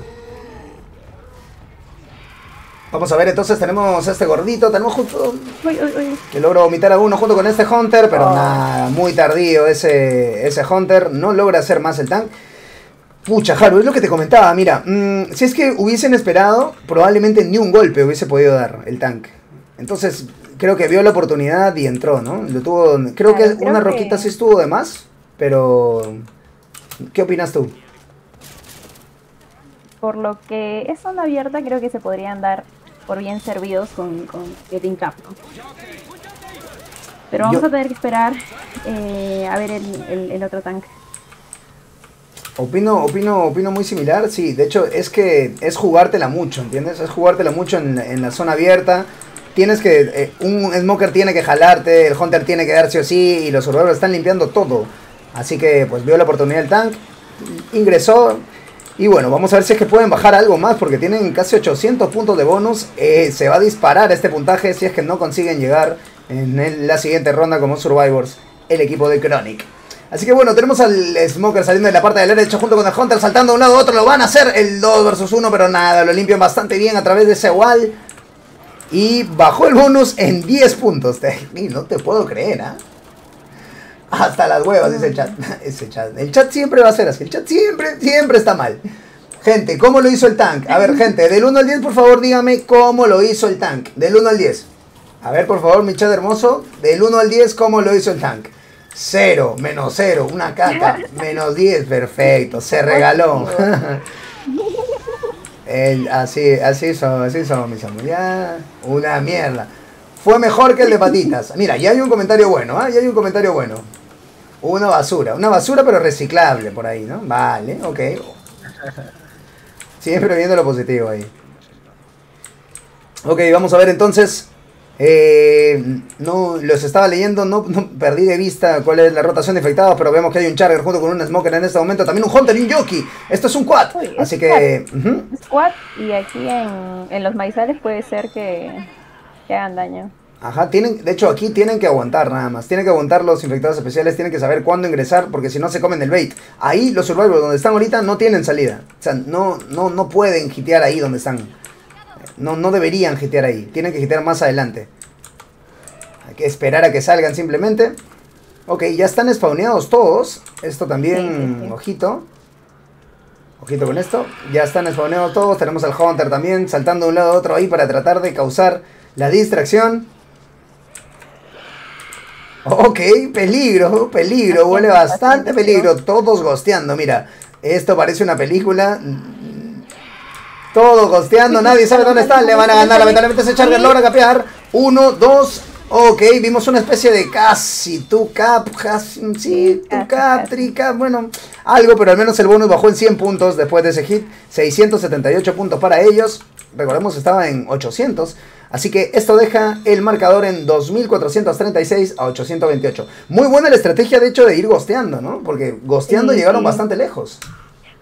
A: Vamos a ver, entonces tenemos este gordito, tenemos justo
B: Uy, uy, uy.
A: que logro vomitar a uno junto con este Hunter, pero
B: Oh.
A: nada, muy tardío ese, ese Hunter, no logra hacer más el tank. Pucha, Haru, es lo que te comentaba, mira, mm, si es que hubiesen esperado, probablemente ni un golpe hubiese podido dar el tank. Entonces, creo que vio la oportunidad y entró, ¿no? Lo tuvo, creo
B: Claro,
A: que
B: creo
A: una
B: que-
A: roquita sí estuvo de más, pero... ¿Qué opinas tú?
B: Por lo que es zona abierta, creo que se podrían dar por bien servidos con, con el incap, ¿no? Pero vamos
A: Yo-
B: a tener que esperar eh, a ver el, el- el otro tank.
A: Opino, opino, opino muy similar, sí, de hecho es que es jugártela mucho, ¿entiendes? Es jugártela mucho en, en la zona abierta. Tienes que, eh, un smoker tiene que jalarte, el hunter tiene que dar sí o sí, y los survivors están limpiando todo. Así que pues vio la oportunidad el tank, ingresó, y bueno, vamos a ver si es que pueden bajar algo más, porque tienen casi 800 puntos de bonus. Eh, se va a disparar este puntaje si es que no consiguen llegar en la siguiente ronda como survivors, el equipo de Chronic. Así que bueno, tenemos al Smoker saliendo de la parte de la derecha junto con el Hunter saltando de un lado a otro. Lo van a hacer el 2 versus 1, pero nada, lo limpian bastante bien a través de ese wall. Y bajó el bonus en 10 puntos. No te puedo creer, ¿ah? Hasta las huevas, dice el chat. Ese chat. El chat siempre va a ser así. El chat siempre, siempre está mal. Gente, ¿cómo lo hizo el tank? A ver, gente, del 1 al 10, por favor, dígame cómo lo hizo el tank. Del 1 al 10. A ver, por favor, mi chat hermoso. Del 1 al 10, ¿cómo lo hizo el tank? 0, menos 0, una caca, menos 10, perfecto, se regaló. El- así, así son, así son, mis. Ya, una mierda. Fue mejor que el de patitas. Mira, ya hay un comentario bueno, ¿ah? Ya hay un comentario bueno. Una basura, una basura pero reciclable por ahí, ¿no? Vale, ok. Siempre viendo lo positivo ahí. Ok, vamos a ver entonces. Eh, no los estaba leyendo, no, no, perdí de vista cuál es la rotación de infectados, pero vemos que hay un Charger junto con un Smoker en este momento, también un Hunter y un Jockey. Esto es un quad,
B: Uy, es
A: así que...
B: squad. Squad y aquí en, en los maizales puede ser que, que hagan daño.
A: Ajá, tienen, de hecho aquí tienen que aguantar nada más, tienen que aguantar los infectados especiales, tienen que saber cuándo ingresar, porque si no se comen el bait. Ahí los survivors donde están ahorita no tienen salida, o sea, no, no, no pueden hitear ahí donde están. No, no deberían hitear ahí, tienen que hitear más adelante. Hay que esperar a que salgan simplemente. Ok, ya están spawneados todos. Esto también,
B: Sí, sí, sí.
A: ojito. Ojito con esto. Ya están spawneados todos. Tenemos al Hunter también saltando de un lado a otro ahí para tratar de causar la distracción. Ok, peligro, peligro, huele bastante peligro. Todos gosteando, mira. Esto parece una película. Todos gosteando, nadie sabe dónde están. Le van a ganar. Lamentablemente ese Charger logra capear. Uno, dos. Ok, vimos una especie de casi tu cap, casi, sí, tu cap, trica, bueno, algo, pero al menos el bonus bajó en 100 puntos después de ese hit. 678 puntos para ellos. Recordemos, estaba en 800. Así que esto deja el marcador en 2436 a 828. Muy buena la estrategia, de hecho, de ir gosteando, ¿no? Porque gosteando
B: Sí,
A: llegaron
B: sí.
A: bastante lejos.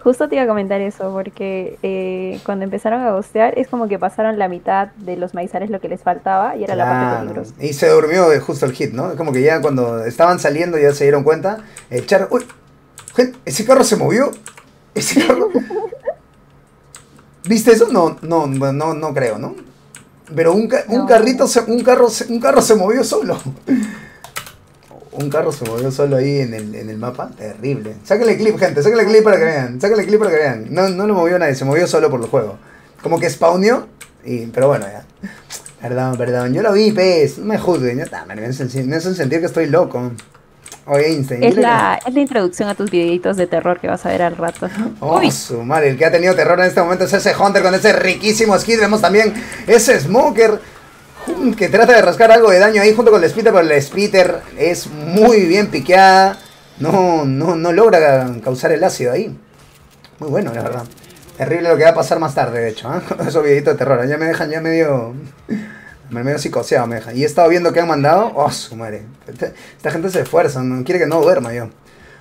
B: Justo te iba a comentar eso, porque eh, cuando empezaron a gostear es como que pasaron la mitad de los maizales lo que les faltaba y era la parte peligrosa.
A: Y se durmió de justo el hit, ¿no? Como que ya cuando estaban saliendo ya se dieron cuenta. El char... ¡Uy! Ese carro se movió. Ese carro... ¿Viste eso? No, no, no, no creo, ¿no? Pero un, ca- un
B: No.
A: carrito, se- un, carro, se- un carro se movió solo. Un carro se movió solo ahí en el, en el mapa. Terrible. Sáquenle clip, gente. Sáquenle clip para que vean. Sáquenle clip para que vean. No, no lo movió nadie. Se movió solo por el juego. Como que spawneó. Y, pero bueno, ya. Perdón, perdón. Yo lo vi, pez. No me juzguen. Ya está, me hacen, sentir que estoy loco. Oye, Einstein.
B: Es la, es la introducción a tus videitos de terror que vas a ver al rato.
A: Oh,
B: Uy,
A: su madre, el que ha tenido terror en este momento es ese Hunter con ese riquísimo skid. Vemos también ese Smoker que trata de rascar algo de daño ahí junto con el Spitter, pero el Spitter es muy bien piqueada. No, no, no logra causar el ácido ahí. Muy bueno, la verdad. Terrible lo que va a pasar más tarde, de hecho, ¿eh? esos videitos de terror. Ya me dejan ya medio... Me medio psicoseado me dejan. Y he estado viendo que han mandado. Oh, su madre. Esta, esta gente se esfuerza, no quiere que no duerma yo.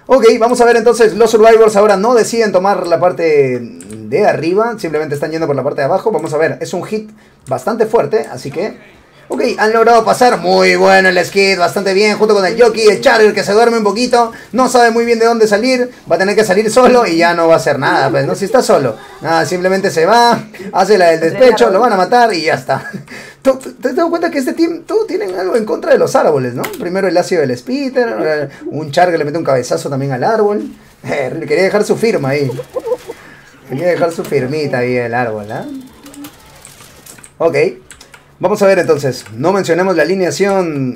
A: Ok, vamos a ver entonces, los Survivors ahora no deciden tomar la parte de arriba, simplemente están yendo por la parte de abajo. Vamos a ver, es un hit bastante fuerte, así que... Ok, han logrado pasar, muy bueno el skid, bastante bien, junto con el jockey, el Charger que se duerme un poquito, no sabe muy bien de dónde salir, va a tener que salir solo y ya no va a hacer nada, pues no, si está solo, nada, simplemente se va, hace la del despecho, lo van a matar y ya está. ¿Tú- tú- ¿Te dado cuenta que este team, todos tienen algo en contra de los árboles, no? Primero el ácido del Spitter, eh, un Charger le mete un cabezazo también al árbol, Eh, quería dejar su firma ahí, quería dejar su firmita ahí el árbol, ¿ah? Ok. Vamos a ver entonces, no mencionemos la alineación,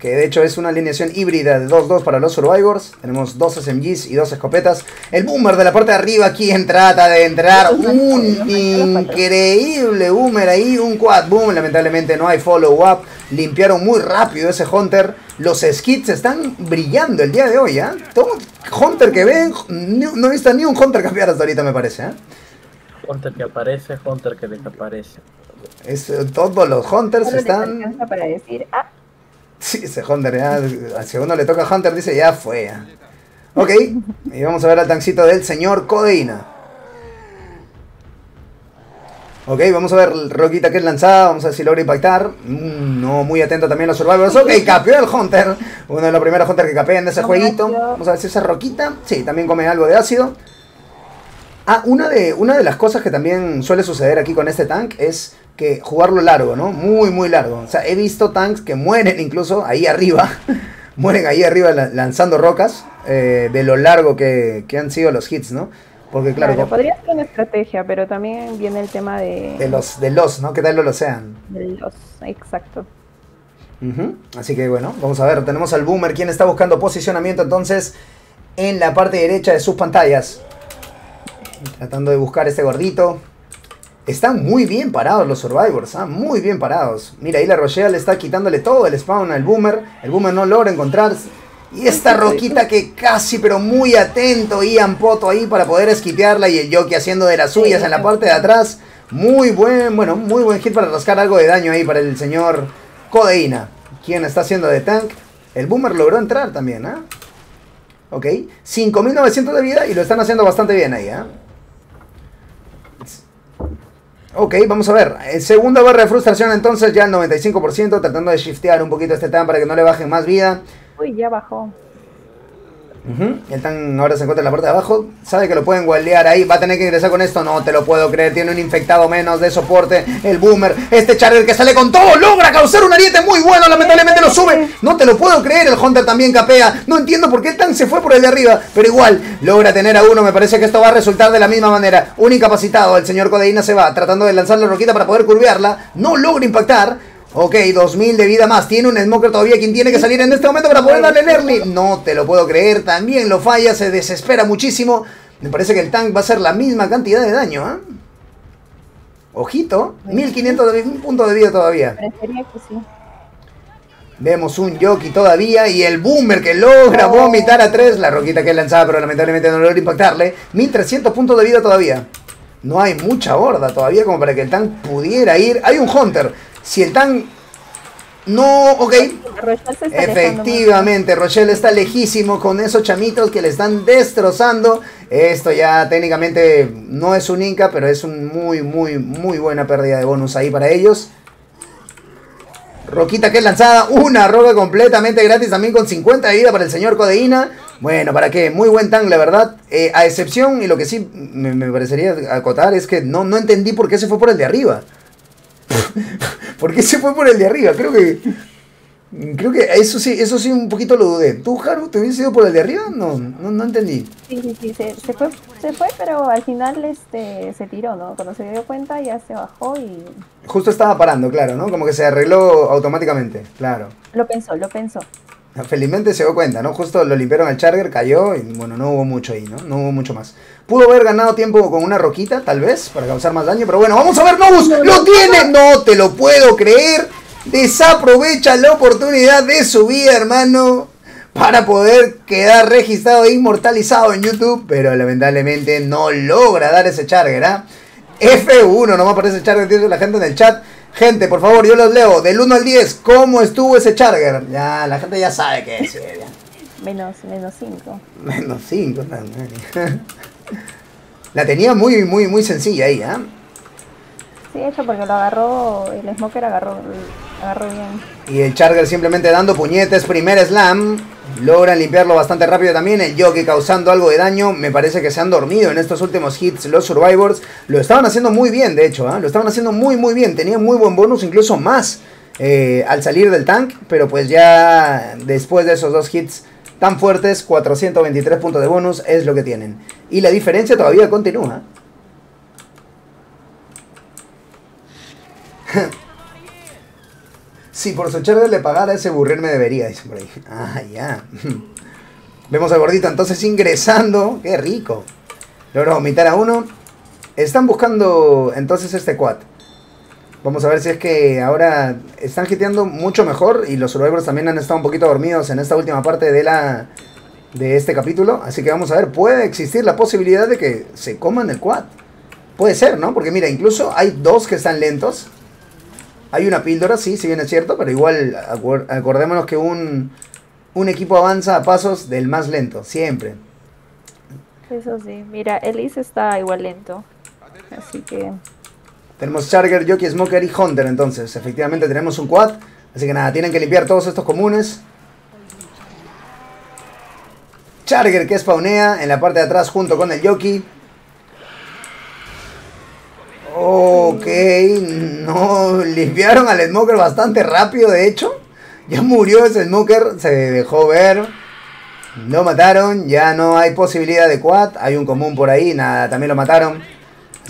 A: que de hecho es una alineación híbrida de 2-2 para los Survivors. Tenemos dos SMGs y dos escopetas. El Boomer de la parte de arriba, quien trata de entrar. Un increíble Boomer ahí, un quad boom. Lamentablemente no hay follow-up. Limpiaron muy rápido ese Hunter. Los skits están brillando el día de hoy, ¿ah? Todo Hunter que ven, ni- no he visto ni un Hunter cambiar hasta ahorita, me parece, ¿ah?
D: Hunter que aparece, Hunter que desaparece.
A: Es, eh, todos los Hunters están...
B: para decir, ah,
A: Sí, ese Hunter ya, si a uno le toca Hunter, dice ya fue. ya. Ok, y vamos a ver al tancito del señor Codeína. Ok, vamos a ver Roquita que es lanzada, vamos a ver si logra impactar. Mm, no, muy atento también a los survivors. Ok, capeó el Hunter. Uno de los primeros Hunter que capean de ese jueguito. Vamos a ver si esa Roquita, sí, también come algo de ácido. Ah, una de, una de las cosas que también suele suceder aquí con este tank es que jugarlo largo, ¿no? Muy, muy largo. O sea, he visto tanks que mueren incluso ahí arriba. mueren ahí arriba la- lanzando rocas eh, de lo largo que, que han sido los hits, ¿no? Porque claro,
B: claro, podría ser una estrategia, pero también viene el tema de,
A: de los, de los, ¿no? ¿Qué tal lo sean?
B: de los, exacto.
A: Ujú. Así que bueno, vamos a ver, tenemos al Boomer, quien está buscando posicionamiento entonces en la parte derecha de sus pantallas. Tratando de buscar este gordito. Están muy bien parados los Survivors, ¿ah? muy bien parados. Mira, ahí la Rochelle está quitándole todo el spawn al Boomer. El Boomer no logra encontrar. Y esta roquita que casi, pero muy atento, Ian Poto ahí para poder esquipearla. Y el Jockey haciendo de las suyas en la parte de atrás. Muy buen, bueno, muy buen hit para rascar algo de daño ahí para el señor Codeína. Quien está haciendo de tank. El Boomer logró entrar también, ¿ah? Ok. 5900 de vida y lo están haciendo bastante bien ahí, ¿ah? Ok, vamos a ver. Eh, segunda barra de frustración entonces, ya el 95%, tratando de shiftear un poquito este tan para que no le bajen más vida.
B: Uy, ya bajó.
A: El tan ahora se encuentra en la parte de abajo. Sabe que lo pueden guardear ahí. Va a tener que ingresar con esto. No te lo puedo creer. Tiene un infectado menos de soporte. El boomer. Este Charger que sale con todo. Logra causar un ariete muy bueno. Lamentablemente lo sube. No te lo puedo creer. El Hunter también capea. No entiendo por qué el tan se fue por el de arriba. Pero igual logra tener a uno. Me parece que esto va a resultar de la misma manera. Un incapacitado. El señor Codeína se va tratando de lanzar la roquita para poder curvearla. No logra impactar. Ok, 2000 de vida más. Tiene un Smoker todavía quien tiene que salir en este momento para poder darle el early. No te lo puedo creer. También lo falla. Se desespera muchísimo. Me parece que el tank va a ser la misma cantidad de daño. ¿ah? Ojito. 1500 de, punto de vida todavía. Vemos un jockey todavía y el boomer que logra vomitar a 3. La roquita que lanzaba pero lamentablemente no logra impactarle. 1300 puntos de vida todavía. No hay mucha horda todavía como para que el tank pudiera ir. Hay un Hunter. Si el tan... No, ok. Efectivamente, Rochelle está lejísimo con esos chamitos que le están destrozando. Esto ya técnicamente no es un Inca, pero es un muy, muy, muy buena pérdida de bonus ahí para ellos. Roquita que es lanzada, una roca completamente gratis también con 50 de vida para el señor Codeína. Bueno, ¿para qué? Muy buen tank, la verdad. Eh, a excepción, y lo que sí me, me, parecería acotar es que no, no entendí por qué se fue por el de arriba. ¿Por qué se fue por el de arriba? Creo que. Creo que eso sí, eso sí un poquito lo dudé. ¿Tú, Haru, te hubieses ido por el de arriba? No, no, entendí.
B: Sí, sí, sí, se, fue, se fue, pero al final este se tiró, ¿no? Cuando se dio cuenta ya se bajó y...
A: Justo estaba parando, claro, ¿no? Como que se arregló automáticamente, claro.
B: Lo pensó, lo pensó.
A: Felizmente se dio cuenta, ¿no? Justo lo limpiaron al Charger, cayó y bueno, no hubo mucho ahí, ¿no? No hubo mucho más. Pudo haber ganado tiempo con una roquita, tal vez, para causar más daño, pero bueno, vamos a ver, Novus, ¡lo tiene! ¡No te lo puedo creer! Desaprovecha la oportunidad de su vida, hermano, para poder quedar registrado e inmortalizado en YouTube, pero lamentablemente no logra dar ese Charger, ¿ah? F1, no me aparece Charger, dice la gente en el chat. Gente, por favor, yo los leo. Del 1 al 10, ¿cómo estuvo ese Charger? Ya, la gente ya sabe qué es.
B: Menos, menos 5.
A: Menos 5, La tenía muy, muy, muy sencilla ahí, ¿ah?
B: Sí, hecho porque lo agarró, el Smoker agarró, agarró bien.
A: Y el Charger simplemente dando puñetes, primer slam. Logran limpiarlo bastante rápido también. El Jockey causando algo de daño. Me parece que se han dormido en estos últimos hits los Survivors. Lo estaban haciendo muy bien, de hecho. ¿eh? Lo estaban haciendo muy, muy bien. Tenían muy buen bonus, incluso más eh, al salir del tank. Pero pues ya después de esos dos hits tan fuertes, 423 puntos de bonus es lo que tienen. Y la diferencia todavía continúa. Si por su charla le pagara ese burrir me debería, dice. Ah, ya. Vemos al gordito entonces ingresando. ¡Qué rico! Logra vomitar a uno. Están buscando entonces este quad. Vamos a ver si es que ahora están hiteando mucho mejor y los survivors también han estado un poquito dormidos en esta última parte de la de este capítulo. Así que vamos a ver, puede existir la posibilidad de que se coman el quad. Puede ser, ¿no? Porque mira, incluso hay dos que están lentos. Hay una píldora, sí, si bien es cierto, pero igual acordémonos que un, un equipo avanza a pasos del más lento, siempre.
B: Eso sí, mira, Elise está igual lento. Así que.
A: Tenemos Charger, Jockey, Smoker y Hunter, entonces. Efectivamente tenemos un quad. Así que nada, tienen que limpiar todos estos comunes. Charger que spawnea en la parte de atrás junto con el Jockey. Ok, no, limpiaron al Smoker bastante rápido, de hecho. Ya murió ese Smoker, se dejó ver. Lo mataron, ya no hay posibilidad de quad. Hay un común por ahí, nada, también lo mataron.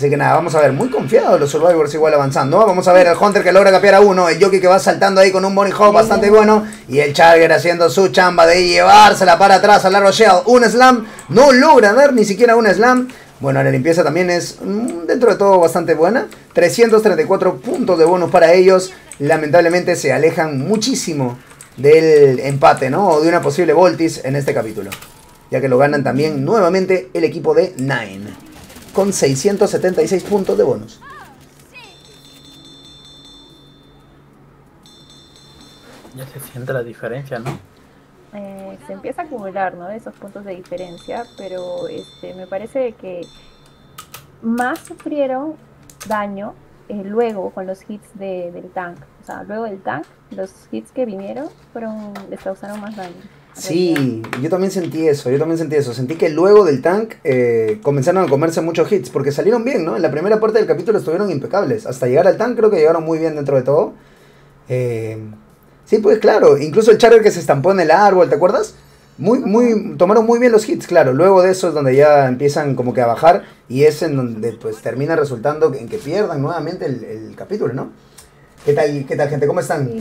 A: Así que nada, vamos a ver, muy confiados los Survivors igual avanzando. Vamos a ver el Hunter que logra capear a uno, el Jockey que va saltando ahí con un Bonnie Hop bastante bueno. Y el Charger haciendo su chamba de llevársela para atrás a la Rochelle. Un slam, no logra dar ni siquiera un slam. Bueno, la limpieza también es mm, dentro de todo bastante buena. 334 puntos de bonus para ellos. Lamentablemente se alejan muchísimo del empate, ¿no? O de una posible Voltis en este capítulo. Ya que lo ganan también nuevamente el equipo de Nine con 676 puntos de bonus.
D: Ya se siente la diferencia, ¿no?
B: Eh, se empieza a acumular, ¿no? Esos puntos de diferencia, pero este, me parece que más sufrieron daño eh, luego con los hits de, del tank. O sea, luego del tank, los hits que vinieron fueron, les causaron más daño.
A: Sí, yo también sentí eso, yo también sentí eso. Sentí que luego del tank eh, comenzaron a comerse muchos hits, porque salieron bien, ¿no? En la primera parte del capítulo estuvieron impecables. Hasta llegar al tank creo que llegaron muy bien dentro de todo. Eh, sí, pues claro, incluso el Charger que se estampó en el árbol, ¿te acuerdas? Muy, muy, tomaron muy bien los hits, claro. Luego de eso es donde ya empiezan como que a bajar y es en donde pues termina resultando en que pierdan nuevamente el, el capítulo, ¿no? ¿Qué tal, qué tal gente? ¿Cómo están?
B: Sí.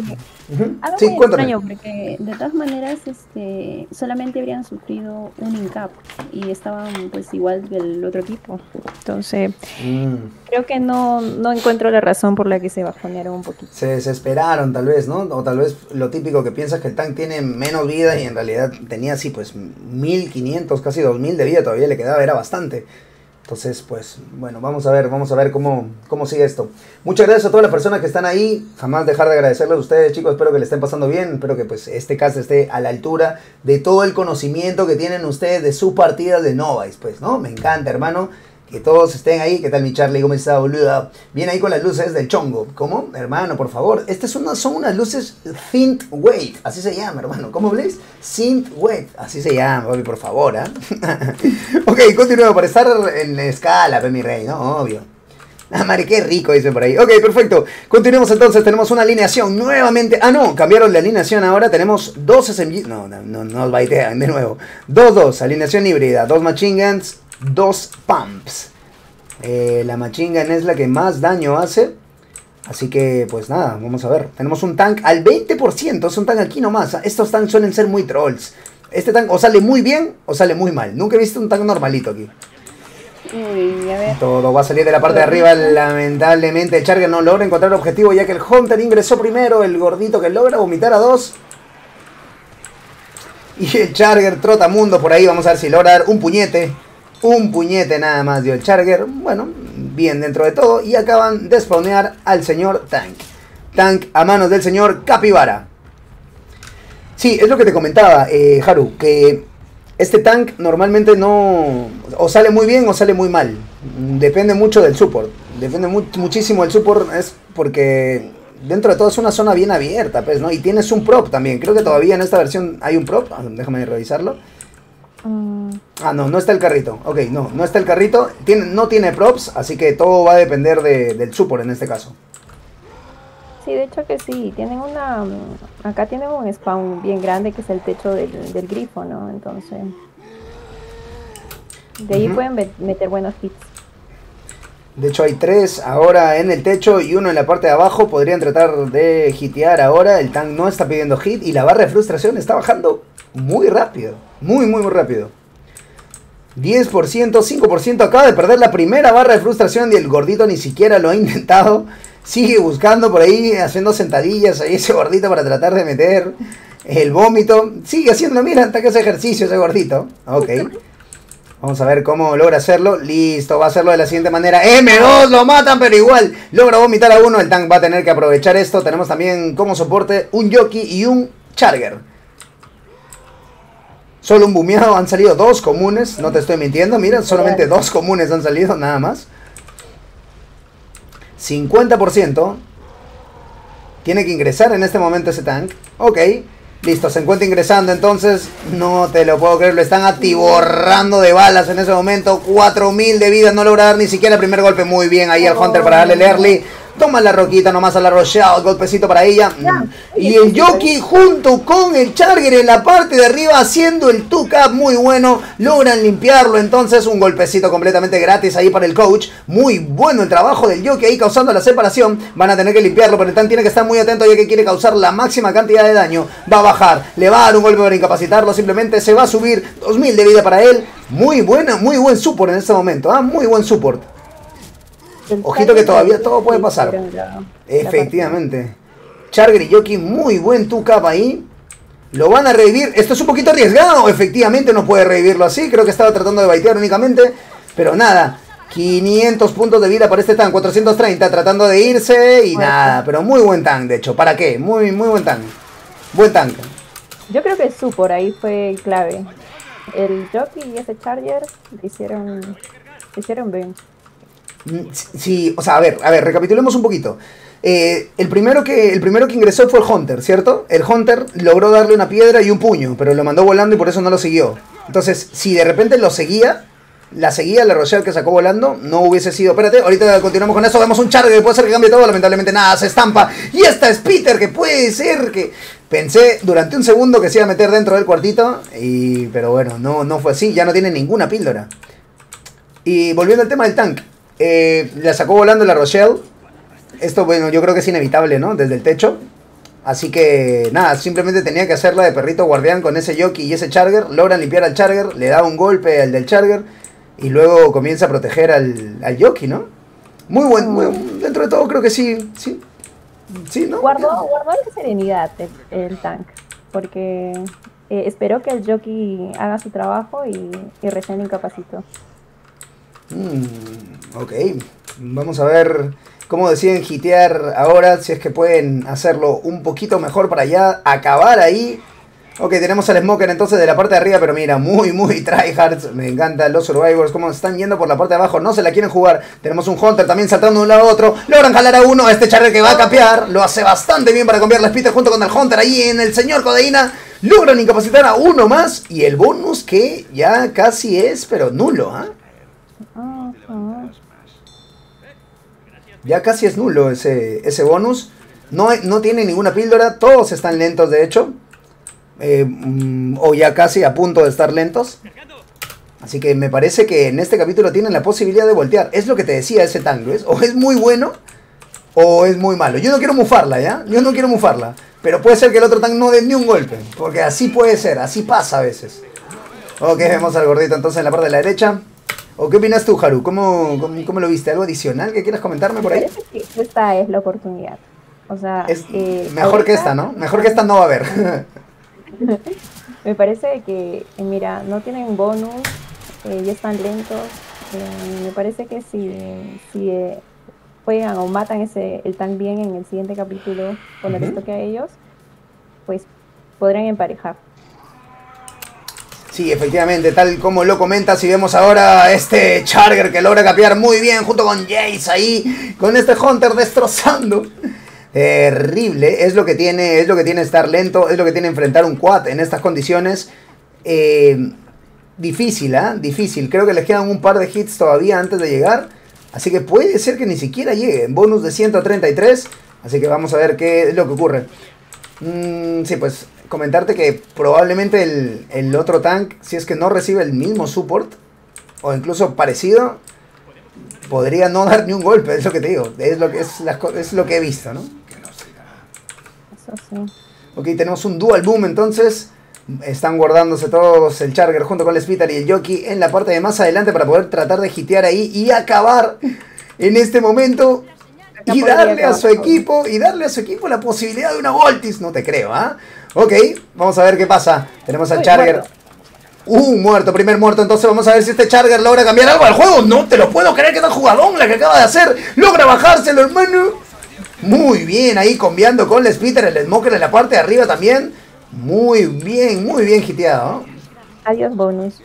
A: Ujú.
B: Algo
A: Sí,
B: muy
A: cuéntame.
B: extraño porque de todas maneras este, solamente habrían sufrido un incap y estaban pues igual del otro equipo. Entonces
A: Mm,
B: creo que no, no encuentro la razón por la que se bajonearon un poquito.
A: se desesperaron tal vez, ¿no? O tal vez lo típico que piensas que el tank tiene menos vida y en realidad tenía así pues 1500, casi 2000 de vida todavía le quedaba, era bastante. Entonces, pues, bueno, vamos a ver, vamos a ver cómo, cómo sigue esto. Muchas gracias a todas las personas que están ahí. Jamás dejar de agradecerles a ustedes, chicos. Espero que le estén pasando bien. Espero que pues este cast esté a la altura de todo el conocimiento que tienen ustedes de su partida de Novice, pues, ¿no? Me encanta, hermano. Que todos estén ahí. ¿Qué tal mi Charlie? ¿Cómo está, boluda? Viene ahí con las luces del chongo. ¿Cómo? Hermano, por favor. Estas son son unas luces Synth Wave. Así se llama, hermano. ¿Cómo Blaze? Synth Wave. Así se llama, papi, por favor, ¿ah? ok, continuemos. Para estar en escala, pe, mi rey, ¿no? Obvio. Ah, madre, qué rico, dice por ahí. Ok, perfecto. Continuemos entonces. Tenemos una alineación nuevamente. Ah, no, cambiaron la alineación ahora. Tenemos dos SMG. No, no, no, no de nuevo. Dos, dos. Alineación híbrida. Dos machine guns, dos pumps. Eh, la machine gun es la que más daño hace. Así que, pues nada, vamos a ver. Tenemos un tank al 20%. Es un tank aquí nomás. Estos tanks suelen ser muy trolls. Este tank o sale muy bien o sale muy mal. Nunca he visto un tank normalito aquí.
B: Uy, a ver.
A: Todo va a salir de la parte de arriba. Lamentablemente el Charger no logra encontrar objetivo ya que el Hunter ingresó primero. El gordito que logra vomitar a dos. Y el Charger trota mundo por ahí. Vamos a ver si logra dar un puñete. Un puñete nada más dio el Charger. Bueno, bien dentro de todo. Y acaban de spawnear al señor Tank. Tank a manos del señor Capibara. Sí, es lo que te comentaba, eh, Haru, que este tank normalmente no... o sale muy bien o sale muy mal. Depende mucho del support. Depende mu- muchísimo del support, es porque dentro de todo es una zona bien abierta, pues, ¿no? Y tienes un prop también. Creo que todavía en esta versión hay un prop. Ah, Déjame revisarlo.
B: Mm,
A: Ah, no, no está el carrito. Ok, no, no está el carrito. Tiene, no tiene props, así que todo va a depender de- del support en este caso.
B: Sí, de hecho que sí, tienen una, mm, acá tienen un spawn bien grande que es el techo del, del grifo, ¿no? Entonces, de ahí pueden met- meter buenos hits.
A: De hecho hay tres ahora en el techo y uno en la parte de abajo. Podrían tratar de hitear ahora. El tank no está pidiendo hit y la barra de frustración está bajando muy rápido. Muy, muy, muy rápido. 10%, 5%. Acaba de perder la primera barra de frustración y el gordito ni siquiera lo ha intentado. Sigue buscando por ahí, haciendo sentadillas ahí ese gordito para tratar de meter el vómito. Sigue haciendo, mira, hasta que hace ejercicio ese gordito. Ok. Vamos a ver cómo logra hacerlo. Listo, va a hacerlo de la siguiente manera. M2 lo matan, pero igual logra vomitar a uno. El tank va a tener que aprovechar esto. Tenemos también como soporte un jockey y un charger. Solo un bumeado. Han salido dos comunes. No te estoy mintiendo. Mira, solamente dos comunes han salido, nada más. 50%. Tiene que ingresar en este momento ese tank. Ok. Listo, se encuentra ingresando entonces. No te lo puedo creer, lo están atiborrando de balas en ese momento. 4000 de vida, no logra dar ni siquiera el primer golpe. Muy bien ahí al Hunter para darle el early. Toma la roquita nomás a la Rochelle, golpecito para ella. Mm. Y el Yoki junto con el Charger en la parte de arriba haciendo el 2-cap muy bueno. Logran limpiarlo entonces. Un golpecito completamente gratis ahí para el coach. Muy bueno el trabajo del Yoki ahí causando la separación. Van a tener que limpiarlo, pero el Tan tiene que estar muy atento ya que quiere causar la máxima cantidad de daño. Va a bajar, le va a dar un golpe para incapacitarlo. Simplemente se va a subir 2000 de vida para él. Muy buena, muy buen support en este momento. ¿ah? Muy buen support. Ojito que todavía todo puede pasar. Efectivamente. Charger y Yoki, muy buen 2-cap ahí. Lo van a revivir. Esto es un poquito arriesgado. Efectivamente no puede revivirlo así. Creo que estaba tratando de baitear únicamente. Pero nada. 500 puntos de vida para este tank. 430 tratando de irse. Y nada. Pero muy buen tank, de hecho. ¿Para qué? Muy, muy buen tank. Buen tank.
B: Yo creo que su por ahí fue clave. El jockey y ese charger hicieron, hicieron bien.
A: Sí, o sea, a ver, a ver, recapitulemos un poquito. Eh, el, primero que, el primero que ingresó fue el Hunter, ¿cierto? El Hunter logró darle una piedra y un puño, pero lo mandó volando y por eso no lo siguió. Entonces, si de repente lo seguía, la seguía la Rochelle que sacó volando, no hubiese sido. Espérate, ahorita continuamos con eso. Vemos un Charger que puede ser que cambie todo. Lamentablemente nada, se estampa. Y esta es Peter, que puede ser que. Pensé durante un segundo que se iba a meter dentro del cuartito. Y, pero bueno, no, no fue así. Ya no tiene ninguna píldora. Y volviendo al tema del tank. Eh, la sacó volando la Rochelle. Esto, bueno, yo creo que es inevitable, ¿no? Desde el techo. Así que nada, simplemente tenía que hacerla de perrito guardián con ese jockey y ese charger. Logran limpiar al charger, le da un golpe al del charger y luego comienza a proteger al, al jockey, ¿no? Muy buen, muy- dentro de todo creo que sí, sí. Sí, ¿no?
B: Guardó, la serenidad el, el tank, porque eh, esperó que el jockey haga su trabajo y, y recién incapacitó.
A: Mm, ok, vamos a ver cómo deciden hitear ahora, si es que pueden hacerlo un poquito mejor para ya acabar ahí. Ok, tenemos al Smoker entonces de la parte de arriba, pero mira, muy, muy tryhards. Me encantan los Survivors, cómo están yendo por la parte de abajo, no se la quieren jugar. Tenemos un Hunter también saltando de un lado a otro. Logran jalar a uno, este Charger que va a capear. Lo hace bastante bien para cambiar la Spitter junto con el Hunter ahí en el señor Codeína. Logran incapacitar a uno más y el bonus que ya casi es, pero nulo, ¿ah? Ya casi es nulo ese, ese bonus. No, no tiene ninguna píldora. Todos están lentos, de hecho. Eh, mm, o ya casi a punto de estar lentos. Así que me parece que en este capítulo tienen la posibilidad de voltear. Es lo que te decía ese tango. O es muy bueno o es muy malo. Yo no quiero mufarla, ¿ya? Yo no quiero mufarla. Pero puede ser que el otro tank no dé ni un golpe. Porque así puede ser. Así pasa a veces. Ok, vemos al gordito entonces en la parte de la derecha. ¿O qué opinas tú, Haru? ¿Cómo, cómo, cómo lo viste? ¿Algo adicional que quieras comentarme por ahí?
B: Esta es la oportunidad. O sea,
A: Es
B: eh,
A: mejor que esta, ¿no? Mejor que esta no va a haber.
B: Me parece que, eh, mira, no tienen bonus, eh, ya están lentos. eh, me parece que si, si eh, juegan o matan ese el tan bien en el siguiente capítulo cuando les
A: Ujú.
B: toque a ellos, pues podrán emparejar.
A: Sí, efectivamente, tal como lo comentas, y vemos ahora este Charger que logra capear muy bien junto con Jace ahí, con este Hunter destrozando. Terrible, es lo que tiene, es lo que tiene estar lento, es lo que tiene enfrentar un quad en estas condiciones. Eh, difícil, ¿ah? Difícil. Creo que les quedan un par de hits todavía antes de llegar. Así que puede ser que ni siquiera lleguen. Bonus de 133. Así que vamos a ver qué es lo que ocurre. Mm, sí, pues comentarte que probablemente el, el otro tank, si es que no recibe el mismo support, o incluso parecido, podría no dar ni un golpe, es lo que te digo, es lo que, es las es lo que he visto, ¿no?
B: Eso sí.
A: Ok, tenemos un dual boom entonces. Están guardándose todos el Charger junto con el Spitter y el Jockey en la parte de más adelante para poder tratar de hitear ahí y acabar en este momento y darle a su equipo y darle a su equipo la posibilidad de una Voltis. No te creo, ¿ah? Ok, vamos a ver qué pasa. Tenemos al Charger.
B: muerto.
A: Uh, muerto, primer muerto. Entonces vamos a ver si este Charger logra cambiar algo al juego. No te lo puedo creer que tan jugadón la que acaba de hacer. Logra bajárselo, hermano. Muy bien, ahí combiando con el Splitter, el Smoker en la parte de arriba también. Muy bien, muy bien hiteado.
B: Adiós bonus.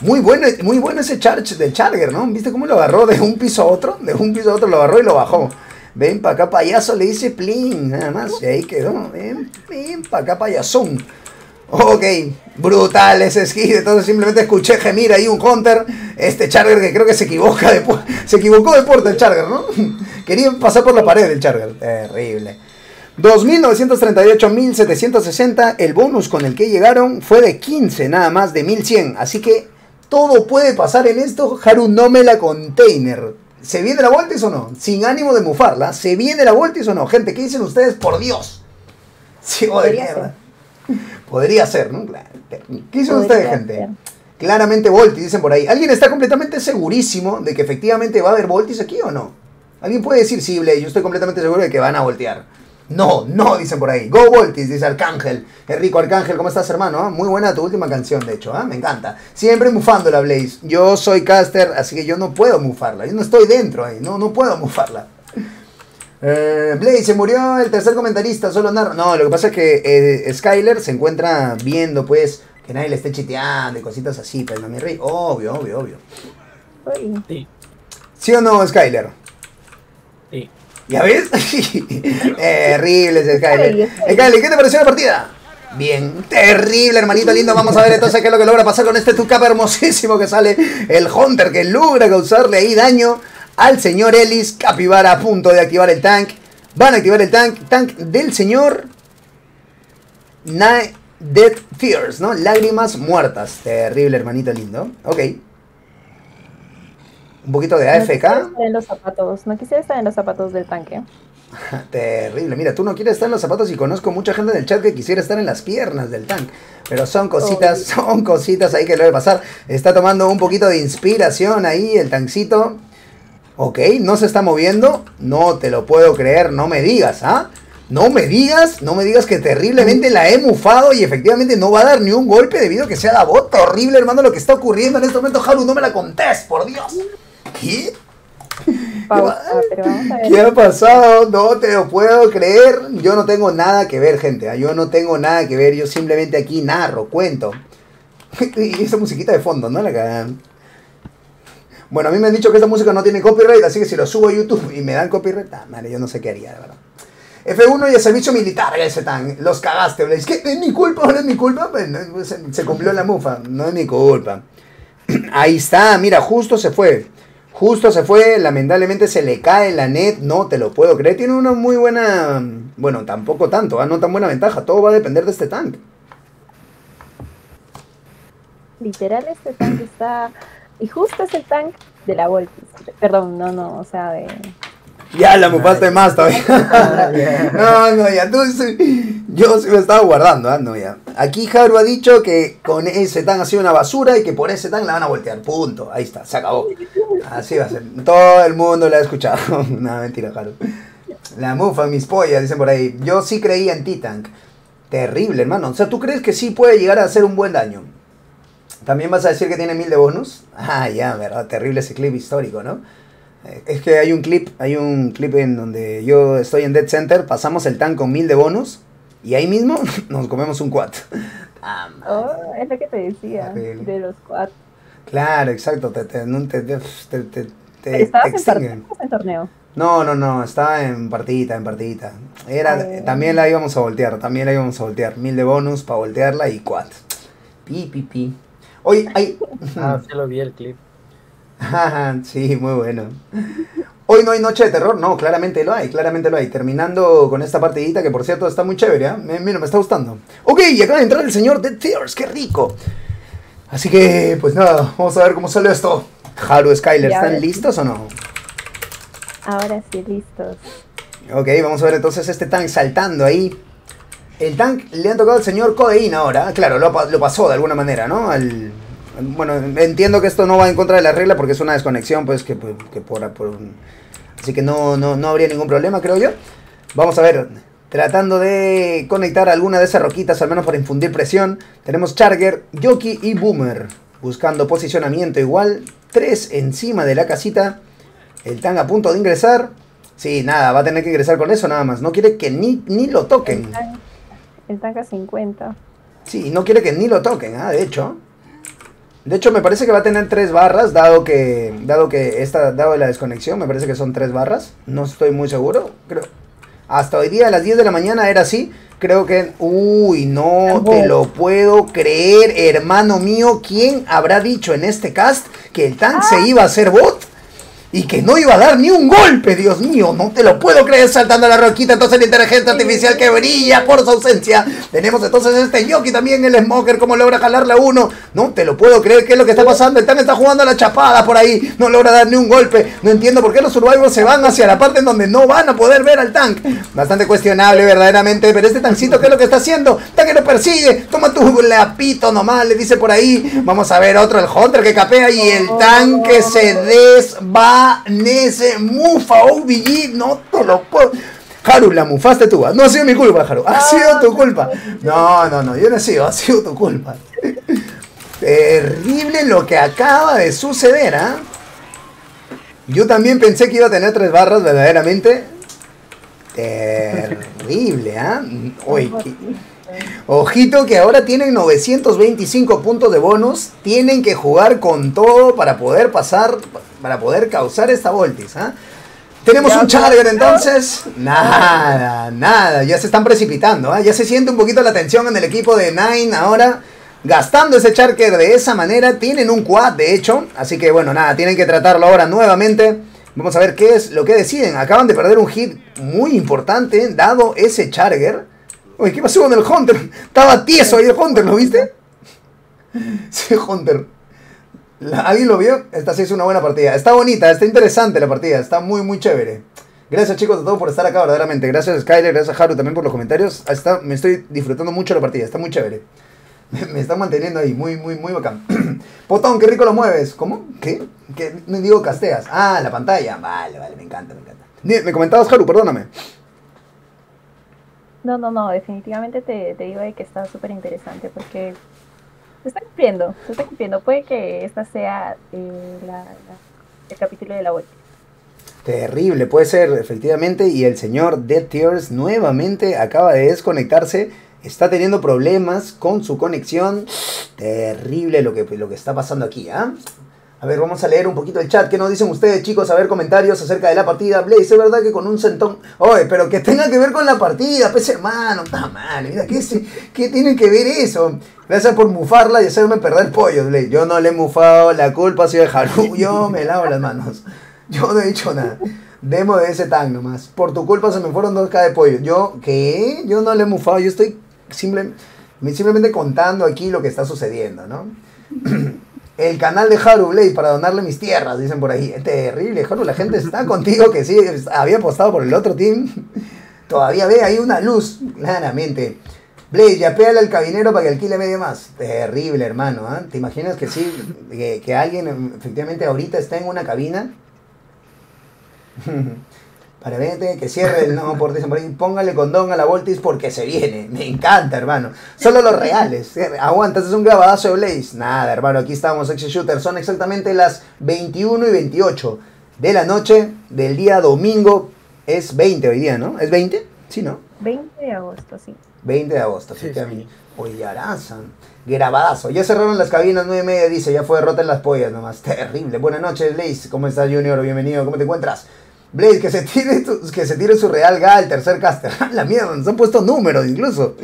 A: Muy bueno, muy bueno ese charge del Charger, ¿no? ¿Viste cómo lo agarró de un piso a otro? De un piso a otro lo agarró y lo bajó. Ven pa' acá, payaso, le dice plin, nada más. Y ahí quedó. Ven, ven pa' acá, payasón. Ok, brutal ese. Entonces simplemente escuché gemir ahí un Hunter. Este Charger que creo que se equivoca de Se equivocó de puerta el Charger, ¿no? Quería pasar por la pared del Charger. Terrible. 2.938.760. El bonus con el que llegaron fue de 15 nada más de 1.100. Así que todo puede pasar en esto. Haru no me la container. ¿Se viene la Voltis o no? Sin ánimo de mufarla. ¿Se viene la Voltis o no? Gente, ¿qué dicen ustedes? Por Dios. De
B: Podría
A: mierda. Podría ser, ¿no? Claro. ¿Qué dicen
B: Podría
A: ustedes, gente?
B: ser.
A: Claramente Voltis, dicen por ahí. ¿Alguien está completamente segurísimo de que efectivamente va a haber Voltis aquí o no? ¿Alguien puede decir, sí, Blay, yo estoy completamente seguro de que van a voltear? No, no, dicen por ahí. Go Voltis, dice Arcángel. Qué rico, Arcángel, ¿cómo estás, hermano? Ah, Muy buena tu última canción, de hecho, ¿ah? me encanta. Siempre mufándola, Blaze. Yo soy caster, así que yo no puedo mufarla. Yo no estoy dentro ahí, no, no puedo mufarla. Eh, Blaze, se murió el tercer comentarista, solo narra. No, lo que pasa es que eh, Skyler se encuentra viendo, pues, que nadie le esté chiteando y cositas así, pues, no, mi rey. Obvio, obvio, obvio.
D: Sí,
A: ¿Sí o no, Skyler?
D: sí.
A: ¿Ya ves? Terrible ese Skyler. Skyler, ¿qué te pareció la partida? Bien, terrible, hermanito lindo. Vamos a ver entonces qué es lo que logra pasar con este Tucap hermosísimo que sale el Hunter que logra causarle ahí daño al señor Ellis. Capibara a punto de activar el tank. Van a activar el tank, tank del señor Night Dead Fears, ¿no? Lágrimas muertas. Terrible, hermanito lindo. Ok. Un poquito de
B: no quisiera
A: AFK.
B: estar en los zapatos, no quisiera estar en los zapatos del tanque.
A: Terrible. Mira, tú no quieres estar en los zapatos y conozco mucha gente en el chat que quisiera estar en las piernas del tank. Pero son cositas, son cositas ahí que le debe pasar. Está tomando un poquito de inspiración ahí el tancito. Ok, no se está moviendo. No te lo puedo creer, no me digas, ¿ah? No me digas, no me digas que terriblemente la he mufado y efectivamente no va a dar ni un golpe debido a que sea la bota. Horrible, hermano, lo que está ocurriendo en este momento. Haru, no me la contés, por Dios. ¿Qué?
B: Pausa, pero vamos a ver.
A: ¿Qué ha pasado? No te lo puedo creer. Yo no tengo nada que ver, gente. ¿ah? Yo no tengo nada que ver. Yo simplemente aquí narro, cuento. Y esa musiquita de fondo, ¿no? La cagada. Bueno, a mí me han dicho que esta música no tiene copyright, así que si lo subo a YouTube y me dan copyright, ah, madre, yo no sé qué haría, de verdad. F1 y el servicio militar, ese tan. Los cagaste, Blaze. ¿Qué? ¿Es mi culpa? ¿No es mi culpa? Pues, se cumplió la mufa. No es mi culpa. Ahí está, mira, justo se fue. Justo se fue, lamentablemente se le cae la net, no te lo puedo creer. Tiene una muy buena, bueno, tampoco tanto, ¿ah? no tan buena ventaja. Todo va a depender de este tank.
B: Literal, este tanque está. Y justo es el tank de la Voltis. Perdón, no, no, o sea, de.
A: Ya la mufaste más todavía. no, no, ya tú sí- Yo sí me estaba guardando, ¿ah? No, ya. Aquí Haru ha dicho que con ese tank ha sido una basura y que por ese tank la van a voltear. Punto. Ahí está, se acabó. Así va a ser. Todo el mundo lo ha escuchado. no, mentira, Haru. La mufa, mis pollas, dicen por ahí. Yo sí creía en T-Tank. Terrible, hermano. O sea, ¿tú crees que sí puede llegar a hacer un buen daño? ¿También vas a decir que tiene mil de bonus? Ah, ya, verdad. Terrible ese clip histórico, ¿no? Eh, Es que hay un clip, hay un clip en donde yo estoy en Dead Center, pasamos el tank con mil de bonus y ahí mismo nos comemos un quad. Ah.
B: Oh, es lo que te decía, de los cuatro.
A: Claro, exacto, te, te, no te, te, te, te- te
B: ¿Estabas en, torneo? ¿Estabas en torneo?
A: No, no, no, estaba en partidita, en partidita. Era,
B: Ay.
A: también la íbamos a voltear, también la íbamos a voltear. Mil de bonus para voltearla y quad. Pi, pi, pi. Oye, hay...
D: Ah, sí lo vi el clip.
A: Ajá, sí, muy bueno. Hoy no hay noche de terror, no, claramente lo hay, claramente lo hay. Terminando con esta partidita que por cierto está muy chévere, ¿ah? Me- Mira, me está gustando. Ok, y acaba de entrar el señor Dead Tears, qué rico. Así que, pues nada, vamos a ver cómo sale esto. Haru, Skyler, ¿están listos o no?
B: Ahora sí, listos.
A: Ok, vamos a ver entonces este tank saltando ahí. El tank le han tocado al señor Codeína ahora. Claro, lo, lo pasó de alguna manera, ¿no? Al, bueno, entiendo que esto no va en contra de la regla porque es una desconexión, pues que, que por, por Así que no, no, no habría ningún problema, creo yo. Vamos a ver, tratando de conectar alguna de esas roquitas, al menos para infundir presión. Tenemos Charger, Yoki y Boomer. Buscando posicionamiento igual. Tres encima de la casita. El tank a punto de ingresar. Sí, nada, va a tener que ingresar con eso nada más. No quiere que ni, ni lo toquen.
B: El tanque a 50.
A: Sí, no quiere que ni lo toquen, ah, de hecho. De hecho, me parece que va a tener tres barras, dado que, dado que esta, dado la desconexión, me parece que son tres barras. No estoy muy seguro, creo. Hasta hoy día a las 10 de la mañana era así. Creo que, uy, no te lo puedo creer, hermano mío. ¿Quién habrá dicho en este cast que el tank se iba a hacer bot? Y que no iba a dar ni un golpe, Dios mío, no te lo puedo creer saltando la roquita, entonces la inteligencia artificial que brilla por su ausencia. Tenemos entonces este Yoki también, el Smoker, como logra jalarle a uno. No te lo puedo creer, ¿qué es lo que está pasando? El Tan está jugando a la chapada por ahí, no logra dar ni un golpe. No entiendo por qué los survivors se van hacia la parte en donde no van a poder ver al tank. Bastante cuestionable, verdaderamente, pero este tancito, ¿qué es lo que está haciendo? Tan que lo persigue, toma tu lapito nomás, le dice por ahí. Vamos a ver otro, el Hunter que capea y el tanque se desvanece. Mufa, OBG, no te lo puedo. Haru, la mufaste tú. ¿ah? No ha sido mi culpa, Haru. Ha sido tu culpa. No, no, no, yo no he sido, ha sido tu culpa. Terrible lo que acaba de suceder, ¿ah? Yo también pensé que iba a tener tres barras, verdaderamente. Terrible, ¿ah? Ojito que ahora tienen 925 puntos de bonus. Tienen que jugar con todo para poder pasar, para poder causar esta voltis. ¿ah? Tenemos un Charger entonces. Nada, nada. Ya se están precipitando. ¿ah? Ya se siente un poquito la tensión en el equipo de Nine ahora. Gastando ese Charger de esa manera. Tienen un quad, de hecho. Así que bueno, nada. Tienen que tratarlo ahora nuevamente. Vamos a ver qué es lo que deciden. Acaban de perder un hit muy importante. Dado ese Charger. Uy, ¿qué pasó con el Hunter? Estaba tieso ahí el Hunter, ¿lo viste? Sí, Hunter. ¿Alguien lo vio? Esta sí es una buena partida. Está bonita, está interesante la partida. Está muy, muy chévere. Gracias chicos a todos por estar acá, verdaderamente. Gracias Skyler, gracias Haru también por los comentarios. Me estoy disfrutando mucho la partida, está muy chévere. Me, están manteniendo ahí, muy, muy, muy bacán. Potón, qué rico lo mueves. ¿Cómo? ¿Qué? ¿Qué? Me digo casteas. Ah, la pantalla. Vale, vale, me encanta, me encanta. Me comentabas, Haru, perdóname.
B: No, no, no, definitivamente te, digo que está súper interesante porque se está cumpliendo, se está cumpliendo. Puede que esta sea eh, el capítulo de la vuelta.
A: Terrible, puede ser, efectivamente. Y el señor Dead Tears nuevamente acaba de desconectarse. Está teniendo problemas con su conexión. Terrible lo que, lo que está pasando aquí, ¿ah? A ver, vamos a leer un poquito el chat. ¿Qué nos dicen ustedes, chicos? A ver, comentarios acerca de la partida. Blaze, es verdad que con un centón. Oye, pero que tenga que ver con la partida, pues hermano. Está mal, mira, ¿qué, ¿qué tiene que ver eso? Gracias por mufarla y hacerme perder pollo, Blaze. Yo no le he mufado, la culpa ha sido de Haru. Yo me lavo las manos. Yo no he dicho nada. Demo de ese tag nomás. Por tu culpa se me fueron 2K de pollo. Yo, ¿qué? Yo no le he mufado. Yo estoy simplemente contando aquí lo que está sucediendo, ¿no? el canal de Haru Blade para donarle mis tierras, dicen por ahí. Es terrible, Haru, la gente está contigo que sí, había apostado por el otro team. Todavía ve ahí una luz, claramente. Blade, ya pégale al cabinero para que alquile medio más. Terrible, hermano. ¿ah? ¿Te imaginas que sí, que, que alguien efectivamente ahorita está en una cabina? Para verte, que cierre el no por ahí, póngale condón a la Voltis porque se viene. Me encanta, hermano. Solo los reales. Aguanta, este es un grabadazo de Blaze. Nada, hermano, aquí estamos, Ex Shooter. Son exactamente las 21 y 28 de la noche del día domingo. Es 20 hoy día, ¿no? ¿Es 20? Sí, ¿no?
B: 20 de agosto, sí.
A: 20 de agosto, sí, sí. Oye, Arazan. Grabadazo. Ya cerraron las cabinas 9 y media, dice. Ya fue derrota en las pollas nomás. Terrible. Buenas noches, Blaze. ¿Cómo estás, Junior? Bienvenido. ¿Cómo te encuentras? Blaze, que se tire, que se tire su real GA el tercer caster. la mierda, nos han puesto números incluso.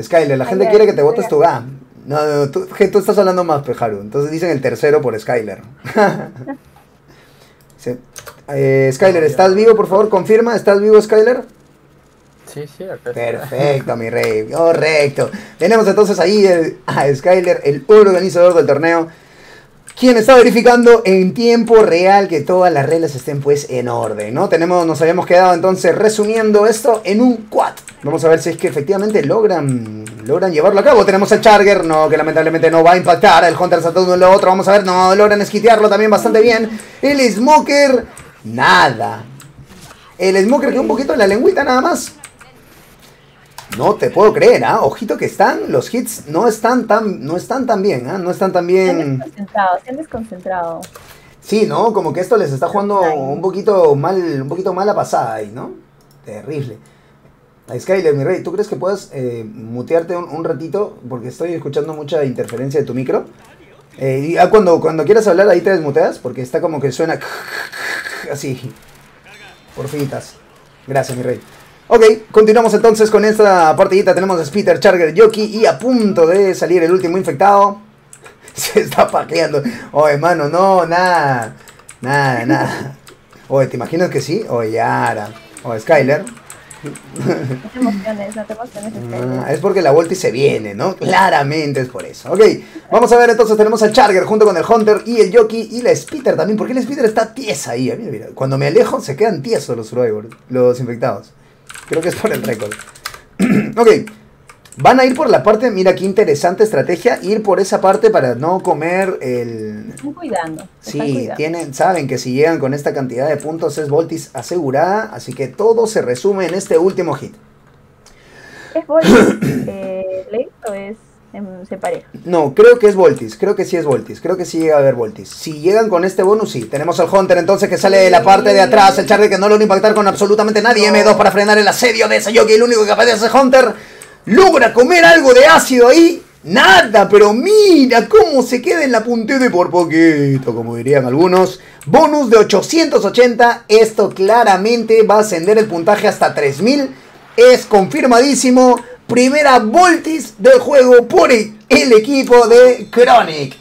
A: Skyler, la gente quiere que te votes tu GA. No, tú, tú, estás hablando más, Pejaru. Entonces dicen el tercero por Skyler. eh, Skyler, ¿estás vivo? Por favor, confirma. ¿Estás vivo, Skyler?
D: Sí, sí,
A: Perfecto, mi rey. Correcto. Tenemos entonces ahí a Skyler, el organizador del torneo quien está verificando en tiempo real que todas las reglas estén pues en orden, ¿no? Tenemos, nos habíamos quedado entonces resumiendo esto en un quad. Vamos a ver si es que efectivamente logran, logran llevarlo a cabo. Tenemos el Charger, no, que lamentablemente no va a impactar. El Hunter saltó uno en lo otro. Vamos a ver, no, logran esquitearlo también bastante bien. El Smoker, nada. El Smoker que un poquito en la lengüita nada más. No te puedo creer, ¿ah? Ojito que están, los hits no están tan, no están tan bien, ¿ah? No están tan bien.
B: Se han desconcentrado, se han desconcentrado.
A: Sí, ¿no? Como que esto les está jugando un poquito mal, un poquito mala pasada ahí, ¿no? Terrible. Skyler, mi rey, ¿tú crees que puedas eh, mutearte un, ratito? Porque estoy escuchando mucha interferencia de tu micro. Eh, y cuando, cuando quieras hablar ahí te desmuteas, porque está como que suena así. Por finitas. Gracias, mi rey. Ok, continuamos entonces con esta partidita. Tenemos a Spitter, Charger, Yoki y a punto de salir el último infectado. Se está paqueando. Oh, hermano, no, nada. Nada, nada. Oye, ¿te imaginas que sí? Oye, Yara. O Skyler.
B: No te emociones, no te emociones,
A: ah, es porque la Volti se viene, ¿no? Claramente es por eso. Ok, vamos a ver entonces, tenemos al Charger junto con el Hunter y el Yoki y la Spitter también, porque el Spitter está tiesa ahí. Mira, mira. Cuando me alejo se quedan tiesos los survivors, los infectados. Creo que es por el récord. ok. Van a ir por la parte, mira qué interesante estrategia, ir por esa parte para no comer el...
B: Están cuidando.
A: Sí, tienen, saben que si llegan con esta cantidad de puntos es Voltis asegurada, así que todo se resume en este último hit.
B: ¿Es Voltis eh, o es
A: No, creo que es Voltis, creo que sí es Voltis, creo que sí llega a haber Voltis. Si llegan con este bonus, sí. Tenemos al Hunter entonces que sale de la parte de atrás, el Charlie que no logra impactar con absolutamente nadie. M2 para frenar el asedio de Sayoki, el único que de hacer Hunter. Logra comer algo de ácido ahí. Nada, pero mira cómo se queda en la puntera y por poquito, como dirían algunos. Bonus de 880, esto claramente va a ascender el puntaje hasta 3000. Es confirmadísimo. Primera Voltis del juego por el equipo de Chronic.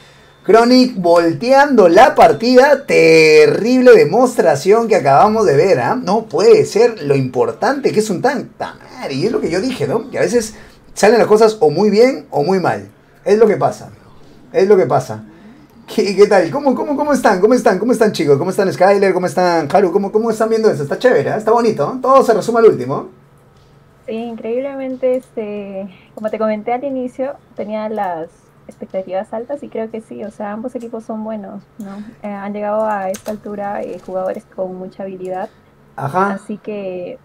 A: Chronic volteando la partida. Terrible demostración que acabamos de ver. ¿ah? No puede ser lo importante que es un tank. Y es lo que yo dije, ¿no? Que a veces salen las cosas o muy bien o muy mal. Es lo que pasa. Es lo que pasa. ¿Qué, tal? ¿Cómo, cómo, ¿Cómo están? ¿Cómo están? ¿Cómo están chicos? ¿Cómo están Skyler? ¿Cómo están Haru? ¿Cómo, cómo están viendo eso? Está chévere, ¿eh? está bonito. Todo se resume al último.
B: Sí, increíblemente, este, como te comenté al inicio, tenía las expectativas altas y creo que sí, o sea, ambos equipos son buenos, ¿no? Eh, han llegado a esta altura eh, jugadores con mucha habilidad,
A: Ajá.
B: así que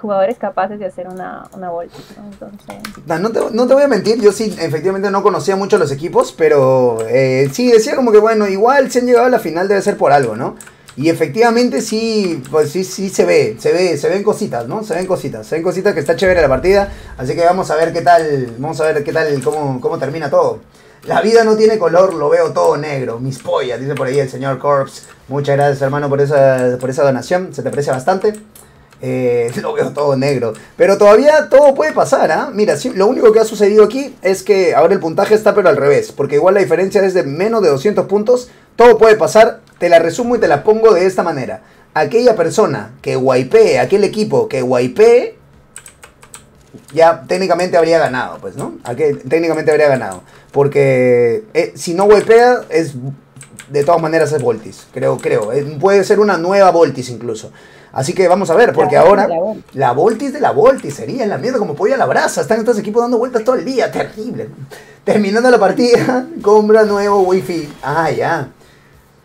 B: jugadores capaces de hacer una, una vuelta, ¿no? Entonces,
A: No, no te, no te voy a mentir, yo sí, efectivamente no conocía mucho los equipos, pero eh, sí decía como que bueno, igual si han llegado a la final debe ser por algo, ¿no? Y efectivamente sí, pues sí, sí se ve, se ve, se ven cositas, ¿no? Se ven cositas, se ven cositas que está chévere la partida, así que vamos a ver qué tal, vamos a ver qué tal, cómo, cómo termina todo. La vida no tiene color, lo veo todo negro, mis pollas, dice por ahí el señor Corps. Muchas gracias hermano por esa, por esa donación, se te aprecia bastante. Eh, lo veo todo negro. Pero todavía todo puede pasar, ¿ah? Mira, sí, lo único que ha sucedido aquí es que ahora el puntaje está pero al revés. Porque igual la diferencia es de menos de 200 puntos. Todo puede pasar. Te la resumo y te la pongo de esta manera. Aquella persona que wipee, aquel equipo que wipee, ya técnicamente habría ganado, pues, ¿no? Aquel, técnicamente habría ganado. Porque eh, si no wipea, es de todas maneras es Voltis. Creo, creo. Eh, puede ser una nueva Voltis incluso. Así que vamos a ver, porque
B: La
A: ahora
B: la Voltis.
A: la Voltis de la Voltis sería en la mierda como pollo a la brasa. Están estos equipos dando vueltas todo el día, terrible. Terminando la partida, compra nuevo wifi. Ah, ya.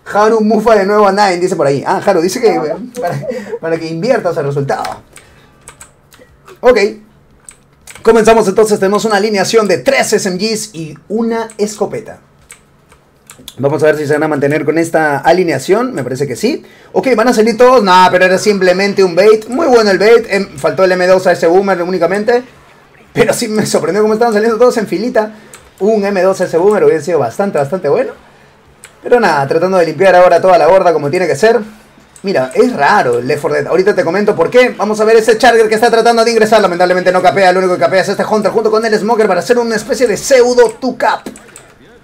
A: Haru mufa de nuevo a Nine, dice por ahí. Ah, Haru dice que para, para que inviertas el resultado. Ok. Comenzamos entonces, tenemos una alineación de 3 SMGs y una escopeta. Vamos a ver si se van a mantener con esta alineación. Me parece que sí. Ok, van a salir todos. Nah, pero era simplemente un bait. Muy bueno el bait. Em, faltó el M2 a ese boomer únicamente. Pero sí me sorprendió cómo estaban saliendo todos en filita. Un M2 a ese boomer hubiera sido bastante, bastante bueno. Pero nada, tratando de limpiar ahora toda la borda como tiene que ser. Mira, es raro el Left 4 Dead. Ahorita te comento por qué. Vamos a ver ese Charger que está tratando de ingresar. Lamentablemente no capea. Lo único que capea es este Hunter junto con el Smoker para hacer una especie de pseudo 2-cap.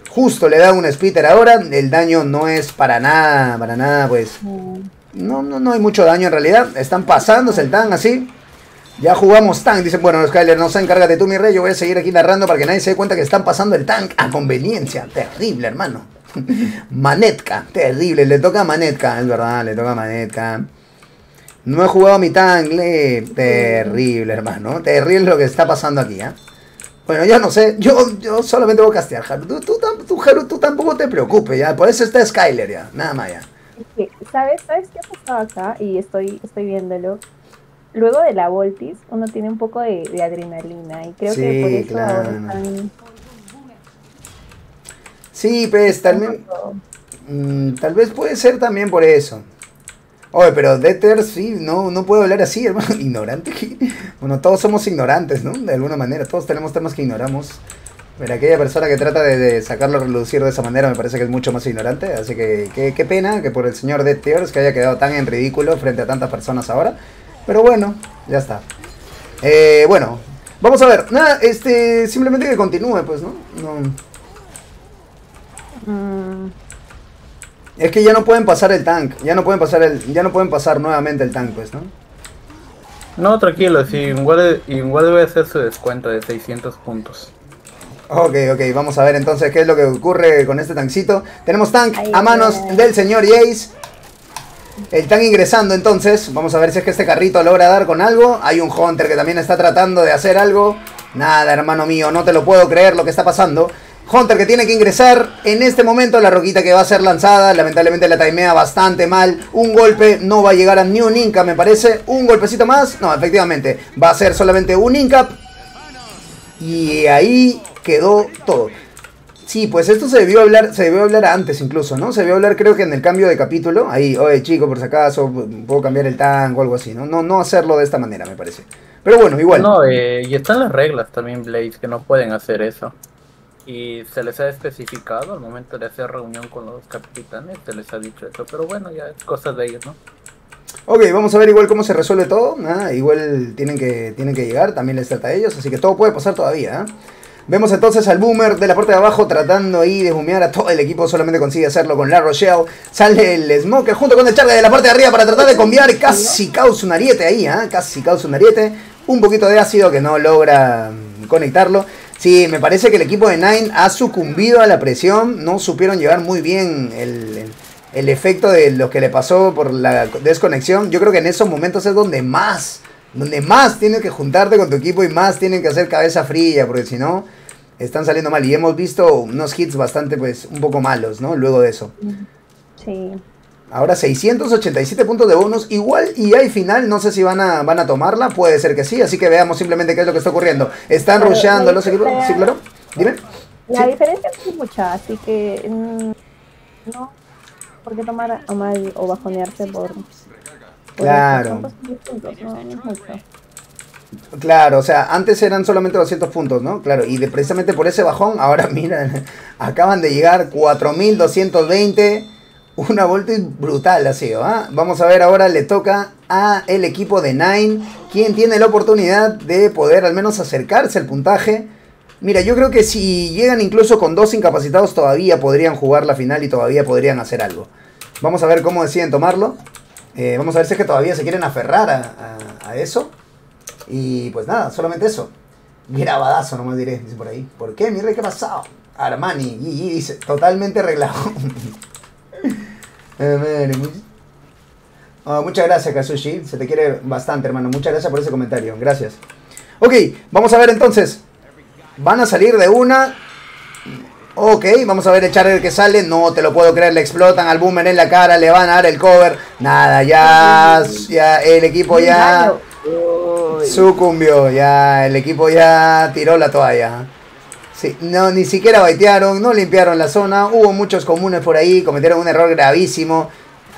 A: Justo le da un splitter ahora. El daño no es para nada, para nada, pues. No, no, no hay mucho daño en realidad. Están pasándose el tan así. Ya jugamos tank. Dicen, bueno, Skyler, no se encárgate tú, mi rey. Yo voy a seguir aquí narrando para que nadie se dé cuenta que están pasando el tank a conveniencia. Terrible, hermano. Manetka, terrible. Le toca a Manetka, es verdad, le toca a Manetka. No he jugado a mi tank, le. Terrible, hermano. Terrible lo que está pasando aquí, ¿ah? Bueno, yo no sé, yo, yo solamente voy a castear, Haru. Tú, tú, tú, Haru, tú tampoco te preocupes, ya. Por eso está Skyler, ya. Nada más, ya.
B: ¿Sabes, ¿Sabes qué ha pasado acá? Y estoy, estoy viéndolo. Luego de la Voltis, uno tiene un poco de, de adrenalina y creo
A: Sí,
B: que por eso ahora
A: claro.
B: están
A: Sí, pues, también. mm, tal vez puede ser también por eso. Oye, pero Deter, sí, no, no puedo hablar así, hermano. Ignorante. Bueno, todos somos ignorantes, ¿no? De alguna manera, todos tenemos temas que ignoramos. Pero aquella persona que trata de, de sacarlo a relucir de esa manera me parece que es mucho más ignorante. Así que qué, pena que por el señor Dead Tears que haya quedado tan en ridículo frente a tantas personas ahora. Pero bueno, ya está. Eh, bueno, vamos a ver. Nada, este, simplemente que continúe, pues, ¿no? No.
B: Mm,
A: Es que ya no pueden pasar el tank, ya no pueden pasar el, ya no pueden pasar nuevamente el tank, pues, ¿no?
D: No, tranquilo, sí, igual, igual a hacer su descuento de 600 puntos.
A: Ok, ok, vamos a ver entonces qué es lo que ocurre con este tankcito. Tenemos tank a manos del señor Jace. El tank ingresando entonces, vamos a ver si es que este carrito logra dar con algo. Hay un Hunter que también está tratando de hacer algo. Nada, hermano mío, no te lo puedo creer lo que está pasando. Hunter que tiene que ingresar en este momento la roquita que va a ser lanzada. Lamentablemente la timea bastante mal. Un golpe no va a llegar a ni un Inca, me parece. Un golpecito más. No, efectivamente. Va a ser solamente un Incap. Y ahí quedó todo. Sí, pues esto se debió hablar, se debió hablar antes incluso, ¿no? Se debió hablar creo que en el cambio de capítulo, ahí, oye chico, por si acaso, puedo cambiar el tango o algo así, ¿no? No, no hacerlo de esta manera, me parece. Pero bueno, igual.
D: No, eh, y están las reglas también, Blaze, que no pueden hacer eso. Y se les ha especificado al momento de hacer reunión con los capitanes, se les ha dicho eso, pero bueno, ya es cosa de ellos, ¿no?
A: Ok, vamos a ver igual cómo se resuelve todo. Igual tienen que, tienen que llegar, también les trata a ellos, así que todo puede pasar todavía. ¿ah? Vemos entonces al Boomer de la parte de abajo tratando ahí de humear a todo el equipo. Solamente consigue hacerlo con La Rochelle. Sale el Smoker junto con el Charlie de la parte de arriba para tratar de conviar. Casi causa un ariete ahí, ¿eh? Casi causa un ariete. Un poquito de ácido que no logra conectarlo. Sí, me parece que el equipo de Nine ha sucumbido a la presión. No supieron llevar muy bien el, el efecto de lo que le pasó por la desconexión. Yo creo que en esos momentos es donde más, donde más tienes que juntarte con tu equipo y más tienen que hacer cabeza fría, porque si no, están saliendo mal. Y hemos visto unos hits bastante, pues, un poco malos, ¿no? Luego de eso.
B: Sí.
A: Ahora 687 puntos de bonus. Igual y hay final. No sé si van a, van a tomarla. Puede ser que sí. Así que veamos simplemente qué es lo que está ocurriendo. Están rusheando los equipos. Sí, claro. Dime.
B: La diferencia es mucha. Así que. Mm, no. ¿Por qué tomar a mal o bajonearse por.
A: claro. Puntos, no, no mucho. Claro, o sea, antes eran solamente 200 puntos, ¿no? Claro, y de, precisamente por ese bajón, ahora miren, acaban de llegar 4220, una vuelta brutal ha sido, ¿ah? Vamos a ver, ahora le toca a el equipo de Nine, quien tiene la oportunidad de poder al menos acercarse al puntaje. Mira, yo creo que si llegan incluso con dos incapacitados todavía podrían jugar la final y todavía podrían hacer algo. Vamos a ver cómo deciden tomarlo. Eh, vamos a ver si es que todavía se quieren aferrar a eso. Y pues nada, solamente eso. Grabadazo, no me diré, dice por ahí. ¿Por qué, mi rey? ¿Qué pasado? Armani, y, dice, totalmente arreglado. Eh, oh, muchas gracias, Kazushi. Se te quiere bastante, hermano. Muchas gracias por ese comentario. Gracias. Ok, vamos a ver entonces. Van a salir de una. Ok, vamos a ver echar el que sale. No te lo puedo creer, le explotan al boomer en la cara, le van a dar el cover. Nada, ya, ya el equipo ya Sucumbió, ya el equipo ya tiró la toalla. Sí, no, ni siquiera baitearon, no limpiaron la zona, hubo muchos comunes por ahí, cometieron un error gravísimo.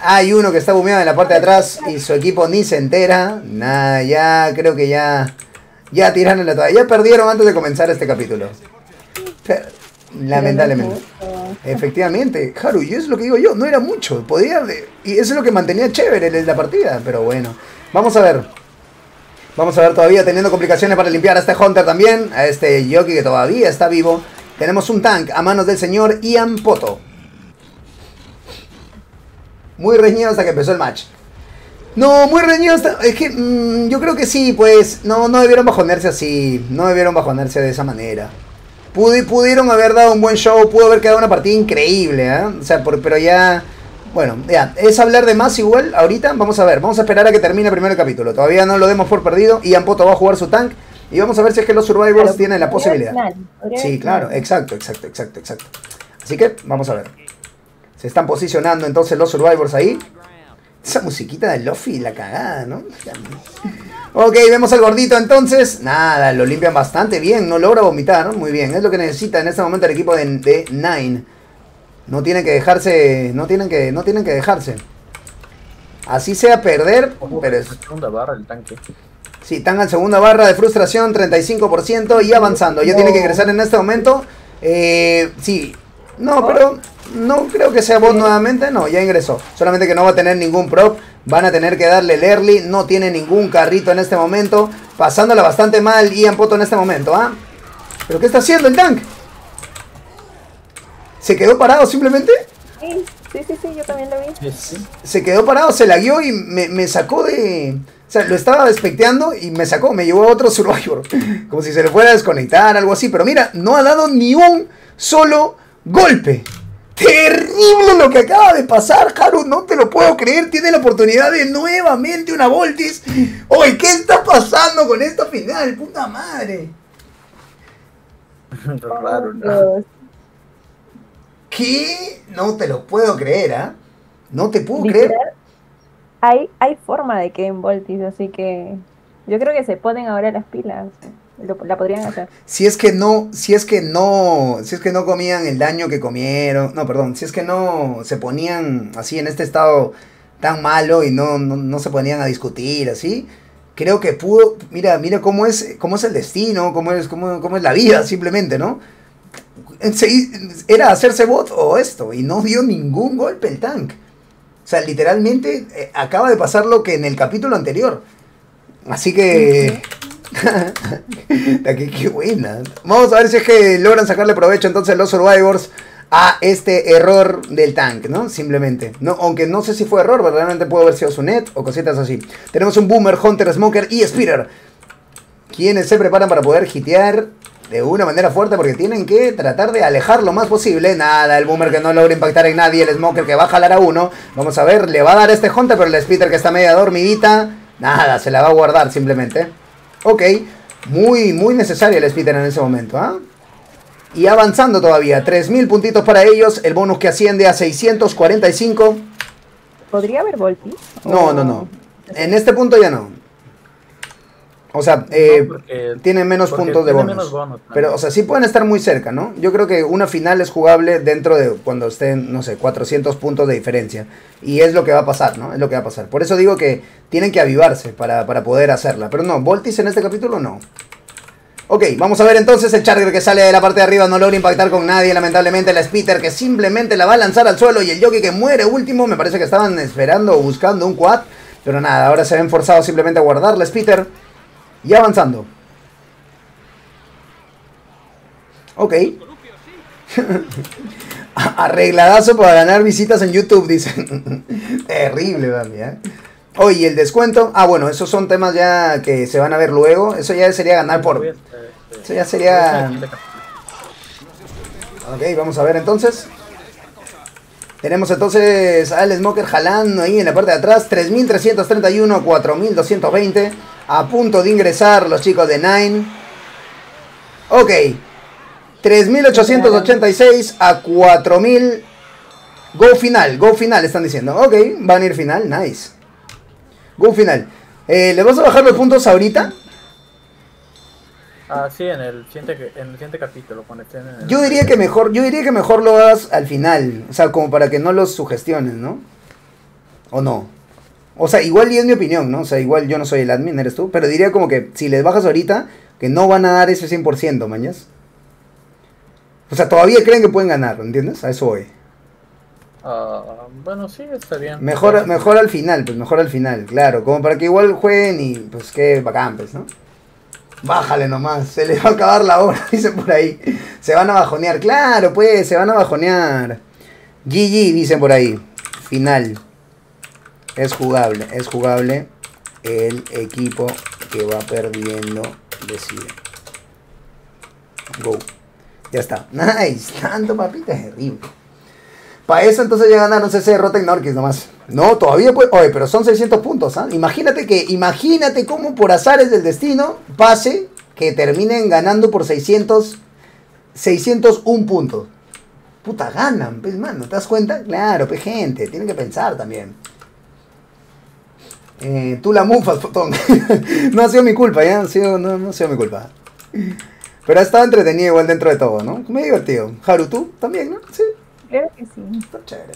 A: Hay uno que está bumeado en la parte de atrás y su equipo ni se entera. Nada, ya creo que ya ya tiraron la toalla. Ya perdieron antes de comenzar este capítulo. lamentablemente. Efectivamente, Haru, y eso es lo que digo yo, no era mucho. Podía, y eso es lo que mantenía chévere la partida, pero bueno. Vamos a ver. Vamos a ver todavía teniendo complicaciones para limpiar a este Hunter también. A este Yoki que todavía está vivo. Tenemos un tank a manos del señor Ian Poto. Muy reñido hasta que empezó el match. No, muy reñido hasta... Es que mm, yo creo que sí, pues... No, no debieron bajonerse así. No debieron bajonerse de esa manera. pudieron haber dado un buen show. Pudo haber quedado una partida increíble, ¿eh? O sea, pero ya... Bueno, ya, es hablar de más igual. Ahorita vamos a ver, vamos a esperar a que termine primero el capítulo. Todavía no lo demos por perdido. Ian Poto va a jugar su tank. Y vamos a ver si es que los Survivors tienen la posibilidad. Sí, claro, exacto, exacto, exacto, exacto. Así que vamos a ver. Se están posicionando entonces los Survivors ahí. Esa musiquita de Luffy, la cagada, ¿no? Ok, vemos al gordito entonces. Nada, lo limpian bastante bien. No logra vomitar, Muy bien. Es lo que necesita en este momento el equipo de, de Nine. No tienen que dejarse, no tienen que, no tienen que dejarse. Así sea perder, pero es...
D: Segunda barra el tanque.
A: Sí, están en segunda barra de frustración, 35% y avanzando. Ya tiene que ingresar en este momento. Eh, sí, no, pero no creo que sea bot nuevamente. No, ya ingresó. Solamente que no va a tener ningún prop. Van a tener que darle el early. No tiene ningún carrito en este momento. Pasándola bastante mal Ian Poto en este momento, ¿ah? ¿Pero qué está haciendo el tank? ¿Se quedó parado simplemente?
B: Sí, sí, sí, sí yo también lo vi.
A: Se quedó parado, se la guió y me, sacó de... O sea, lo estaba despecteando y me sacó, me llevó a otro Survivor. Como si se le fuera a desconectar, algo así. Pero mira, no ha dado ni un solo golpe. Terrible lo que acaba de pasar, Haru, no te lo puedo creer. Tiene la oportunidad de nuevamente una Voltis. Oye, ¿qué está pasando con esta final? Puta madre.
D: Raro, ¿no?
A: ¿Qué? No te lo puedo creer, ¿ah? No te puedo creer.
B: Hay, hay forma de que en Voltis, así que yo creo que se ponen ahora las pilas. lo- la podrían hacer.
A: Si es que no, si es que no, si es que no comían el daño que comieron, no, perdón, si es que no se ponían así en este estado tan malo y no, no, no se ponían a discutir así, creo que pudo, mira, mira cómo es, cómo es el destino, cómo es, cómo, cómo es la vida, simplemente, ¿no? Era hacerse bot o esto, y no dio ningún golpe el tank. O sea, literalmente eh, acaba de pasar lo que en el capítulo anterior. Así que- qué buena. Vamos a ver si es que logran sacarle provecho entonces los Survivors a este error del tank, ¿no? Simplemente. No, aunque no sé si fue error, verdaderamente pudo haber sido su net o cositas así. Tenemos un Boomer, Hunter, Smoker y Speeder. Quienes se preparan para poder hitear de una manera fuerte porque tienen que tratar de alejar lo más posible. Nada, el Boomer que no logra impactar en nadie, el Smoker que va a jalar a uno. Vamos a ver, le va a dar este Hunter, pero el Speeder que está media dormidita, nada, se la va a guardar simplemente. Ok, muy, muy necesario el Speeder en ese momento, ¿ah? Y avanzando todavía, 3.000 puntitos para ellos, el bonus que asciende a 645.
B: ¿Podría haber Volti?
A: No, no, no. En este punto ya no. O sea, eh,
D: No,
A: tienen menos puntos de bonus.
D: menos bonus.
A: Pero, o sea, sí pueden estar muy cerca, ¿no? Yo creo que una final es jugable dentro de cuando estén, no sé, 400 puntos de diferencia. Y es lo que va a pasar, ¿no? Es lo que va a pasar. Por eso digo que tienen que avivarse para, para poder hacerla. Pero no, Voltis en este capítulo no. Ok, vamos a ver entonces el Charger que sale de la parte de arriba, no logra impactar con nadie, lamentablemente el Spitter que simplemente la va a lanzar al suelo y el Yogi que muere último, me parece que estaban esperando o buscando un quad, pero nada, ahora se ven forzados simplemente a guardar la Spitter y avanzando. Ok. Arregladazo para ganar visitas en YouTube, dicen. Terrible, Bambi, ¿eh? Oye, el descuento. Ah, bueno, esos son temas ya que se van a ver luego. Eso ya sería ganar por.
D: Este,
A: Eso ya sería. Ok, vamos a ver entonces. Tenemos entonces al Smoker jalando ahí en la parte de atrás. 3.331 a 4.220. A punto de ingresar los chicos de Nine. Ok. 3.886 a 4.000. Go final, go final están diciendo. Ok, van a ir final, nice. Go final. Eh, ¿Le vas a bajar los puntos ahorita?
D: Ah, sí, en el siguiente, en el siguiente capítulo, cuando estén en el...
A: Yo diría que mejor, yo diría que mejor lo hagas al final, o sea, como para que no los sugestiones, ¿no? ¿O no? O sea, igual y es mi opinión, ¿no? O sea, igual yo no soy el admin, eres tú, pero diría como que si les bajas ahorita, que no van a dar ese 100%, mañas. O sea, todavía creen que pueden ganar, ¿entiendes? A eso voy.
D: Ah, bueno, sí, está bien.
A: Mejor, mejor al final, pues mejor al final, claro, como para que igual jueguen y pues qué bacán, pues, ¿no? Bájale nomás, se les va a acabar la hora, dicen por ahí. Se van a bajonear, claro, pues, se van a bajonear. GG, dicen por ahí. Final. Es jugable, es jugable. El equipo que va perdiendo decide. Go. Ya está. Nice. Tanto papita es terrible. Para eso entonces ya ganaron CC Rotten Norquis nomás. No, todavía puede. Oye, pero son 600 puntos, ¿ah? Imagínate que, imagínate cómo por azares del destino pase que terminen ganando por 600, 601 puntos. Puta, ganan, pues, mano, ¿te das cuenta? Claro, pues, gente, tienen que pensar también. Eh, tú la mufas, potón. no ha sido mi culpa, ¿ya? Ha sido- no, no ha sido mi culpa. Pero ha estado entretenido igual dentro de todo, ¿no? Me he divertido. Haru, tú también, ¿no? Sí,
B: Creo que sí.
A: está chévere.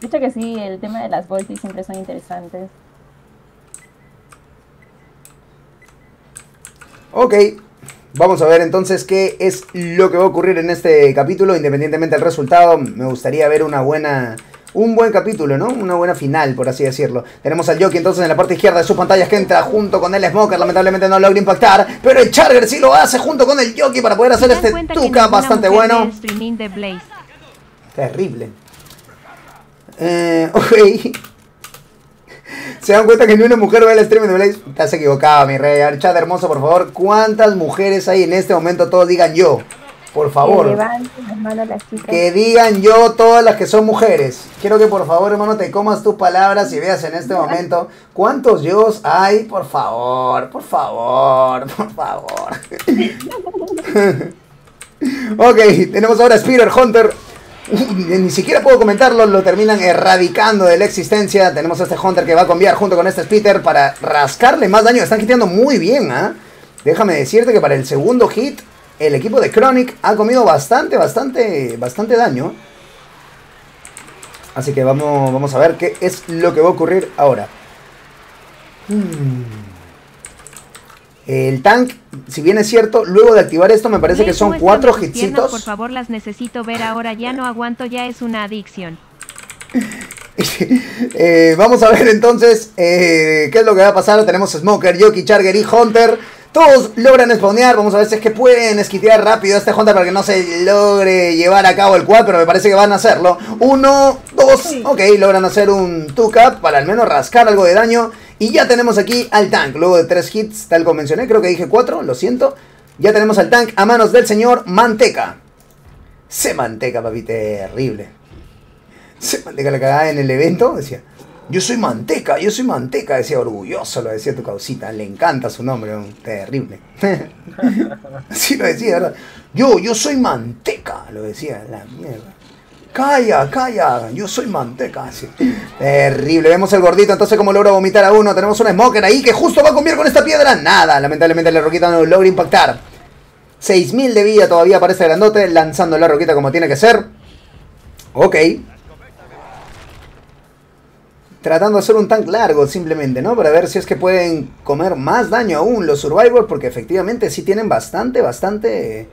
B: De hecho que sí, el tema de las Voltis siempre son interesantes.
A: Ok, vamos a ver entonces qué es lo que va a ocurrir en este capítulo, independientemente del resultado. Me gustaría ver una buena, un buen capítulo, ¿no? Una buena final, por así decirlo. Tenemos al Jockey entonces en la parte izquierda de sus pantallas que entra junto con el Smoker. Lamentablemente no logra impactar, pero el Charger sí lo hace junto con el Jockey para poder hacer
C: ¿Se dan
A: este tuca bastante bueno.
C: streaming?
A: Terrible. Eh, ok. Se dan cuenta que ni una mujer ve el stream de Blaze. Te has equivocado, mi rey. A ver, Chat hermoso, por favor. ¿Cuántas mujeres hay en este momento? Todos digan yo. Por
B: Que
A: favor.
B: levanten las manos las chicas.
A: Que digan yo todas las que son mujeres. Quiero que por favor, hermano, te comas tus palabras y veas en este momento cuántos yos hay. Por favor, por favor, por favor. ok, tenemos ahora Spider Hunter. Ni siquiera puedo comentarlo, lo terminan erradicando de la existencia. Tenemos a este Hunter que va a cambiar junto con este Spitter para rascarle más daño. Están quitando muy bien, ¿ah? déjame decirte que para el segundo hit, el equipo de Chronic ha comido bastante, bastante, bastante daño. Así que vamos, vamos a ver qué es lo que va a ocurrir ahora. Hmm. El tank, si bien es cierto, luego de activar esto me parece que son cuatro hitsitos.
C: Por favor, las necesito ver ahora, ya no aguanto, ya es una adicción.
A: Eh, vamos a ver entonces eh, qué es lo que va a pasar. Tenemos Smoker, Yoki, Charger y Hunter. Todos logran spawnear. Vamos a ver si es que pueden esquitear rápido a este para que no se logre llevar a cabo el quad. Pero me parece que van a hacerlo. Uno, dos. Ok, logran hacer un 2-cap para al menos rascar algo de daño. Y ya tenemos aquí al tank. Luego de tres hits, tal como mencioné. Creo que dije cuatro, lo siento. Ya tenemos al tank a manos del señor Manteca. Se manteca, papi, terrible. Se manteca la cagada en el evento. Decía, yo soy manteca, yo soy manteca, decía orgulloso, lo decía tu causita, le encanta su nombre, terrible. Así lo decía, ¿verdad? Yo, yo soy manteca, lo decía, la mierda. Calla, calla, yo soy manteca. Terrible, vemos el gordito, entonces como logra vomitar a uno, tenemos un smoker ahí que justo va a comer con esta piedra. Nada, lamentablemente la roquita no logra impactar. 6000 de vida todavía para este grandote, lanzando la roquita como tiene que ser. Ok, tratando de hacer un tank largo simplemente, ¿no? Para ver si es que pueden comer más daño aún los Survivors, porque efectivamente sí tienen bastante, bastante,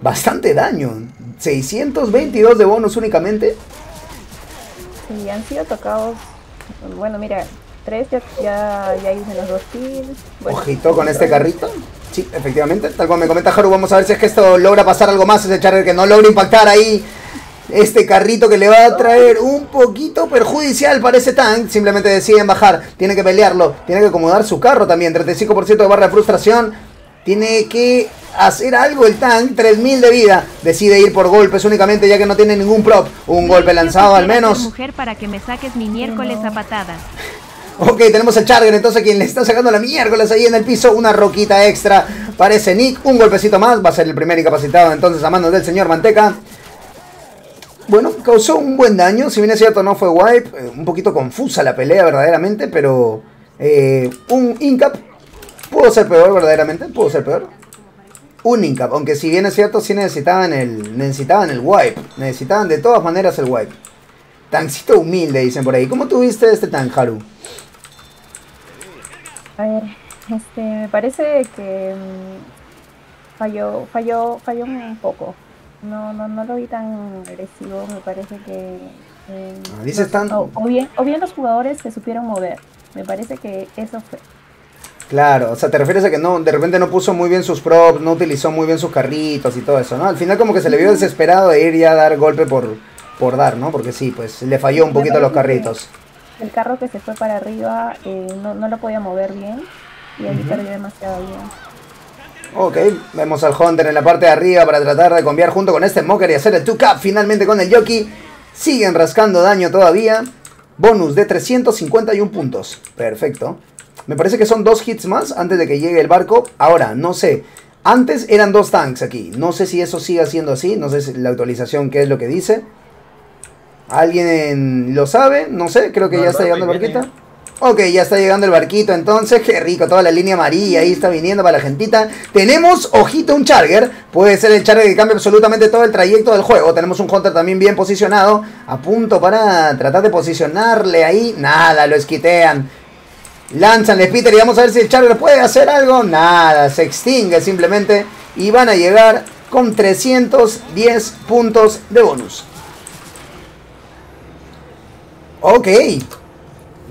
A: bastante daño. 622 de bonus únicamente.
B: Sí, han sido tocados, bueno, mira, tres ya, ya, ya hice los dos kills.
A: Ojito con este carrito. Sí, efectivamente, tal como me comenta Haru, vamos a ver si es que esto logra pasar algo más, ese charger que no logra impactar ahí este carrito que le va a traer un poquito perjudicial para ese tank. Simplemente deciden bajar. Tiene que pelearlo. Tiene que acomodar su carro también. 35% de barra de frustración. Tiene que hacer algo el tank. 3000 de vida. Decide ir por golpes únicamente ya que no tiene ningún prop. Un golpe lanzado al menos.
C: Mujer para que me saques mi miércoles a patadas.
A: Ok, tenemos el Charger, entonces quien le está sacando la miércoles ahí en el piso, una roquita extra. Parece Nick, un golpecito más, va a ser el primer incapacitado entonces a manos del señor Manteca. Bueno, causó un buen daño, si bien es cierto no fue wipe, eh, un poquito confusa la pelea verdaderamente, pero eh, un incap pudo ser peor verdaderamente, pudo ser peor. Un incap, aunque si bien es cierto sí necesitaban el, necesitaban el wipe, necesitaban de todas maneras el wipe. Tancito humilde dicen por ahí, ¿cómo tuviste este tan Haru?
B: A ver, este, me parece que mm, falló, falló, falló un poco. No, no, no lo vi tan agresivo, me parece que... Eh,
A: ah,
B: o, bien, o bien los jugadores se supieron mover, me parece que eso fue.
A: Claro, o sea, te refieres a que no, de repente no puso muy bien sus props, no utilizó muy bien sus carritos y todo eso, ¿no? Al final como que se le vio desesperado de ir ya a dar golpe por, por dar, ¿no? Porque sí, pues le falló un poquito los carritos.
B: El carro que se fue para arriba eh, no, no, lo podía mover bien y ahí perdió demasiado bien.
A: Ok, vemos al Hunter en la parte de arriba para tratar de cambiar junto con este Smoker y hacer el 2-cap finalmente con el Yoki. Siguen rascando daño todavía. Bonus de 351 puntos. Perfecto. Me parece que son dos hits más antes de que llegue el barco. Ahora, no sé. Antes eran dos tanks aquí. No sé si eso sigue siendo así. No sé si la actualización qué es lo que dice. ¿Alguien lo sabe? No sé. Creo que ya está llegando el barquita. Ok, ya está llegando el barquito entonces. Qué rico, toda la línea amarilla ahí está viniendo para la gentita. Tenemos, ojito, un Charger. Puede ser el Charger que cambia absolutamente todo el trayecto del juego. Tenemos un Hunter también bien posicionado. A punto para tratar de posicionarle ahí. Nada, lo esquitean. Lanzan el Peter y vamos a ver si el Charger puede hacer algo. Nada, se extingue simplemente. Y van a llegar con 310 puntos de bonus. Ok.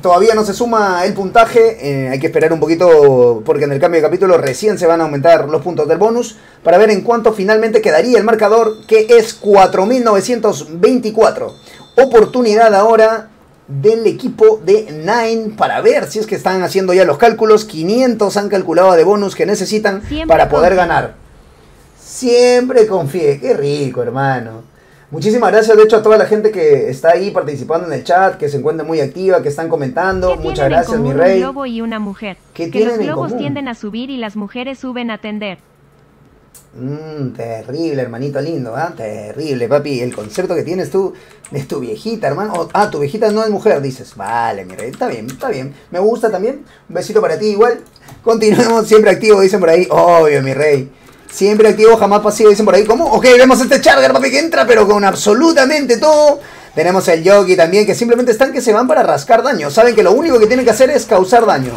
A: Todavía no se suma el puntaje, eh, hay que esperar un poquito porque en el cambio de capítulo recién se van a aumentar los puntos del bonus para ver en cuánto finalmente quedaría el marcador que es 4924. Oportunidad ahora del equipo de Nine para ver si es que están haciendo ya los cálculos. 500 han calculado de bonus que necesitan para poder ganar. Siempre confíe, qué rico hermano. Muchísimas gracias, de hecho, a toda la gente que está ahí participando en el chat, que se encuentra muy activa, que están comentando. Muchas gracias, mi rey.
C: Un lobo y una mujer. que los lobos tienden a subir y las mujeres suben a tender.
A: Mmm, terrible, hermanito lindo, ¿ah? Terrible, papi. El concepto que tienes tú es tu viejita, hermano. ah, tu viejita no es mujer, dices. Vale, mi rey, está bien, está bien. Me gusta también. Un besito para ti igual. Continuemos siempre activo, dicen por ahí. Obvio, mi rey. Siempre activo, jamás pasivo, dicen por ahí. ¿Cómo? Ok, vemos este Charger, papi, que entra, pero con absolutamente todo. Tenemos el Yogi también, que simplemente están que se van para rascar daño. Saben que lo único que tienen que hacer es causar daño.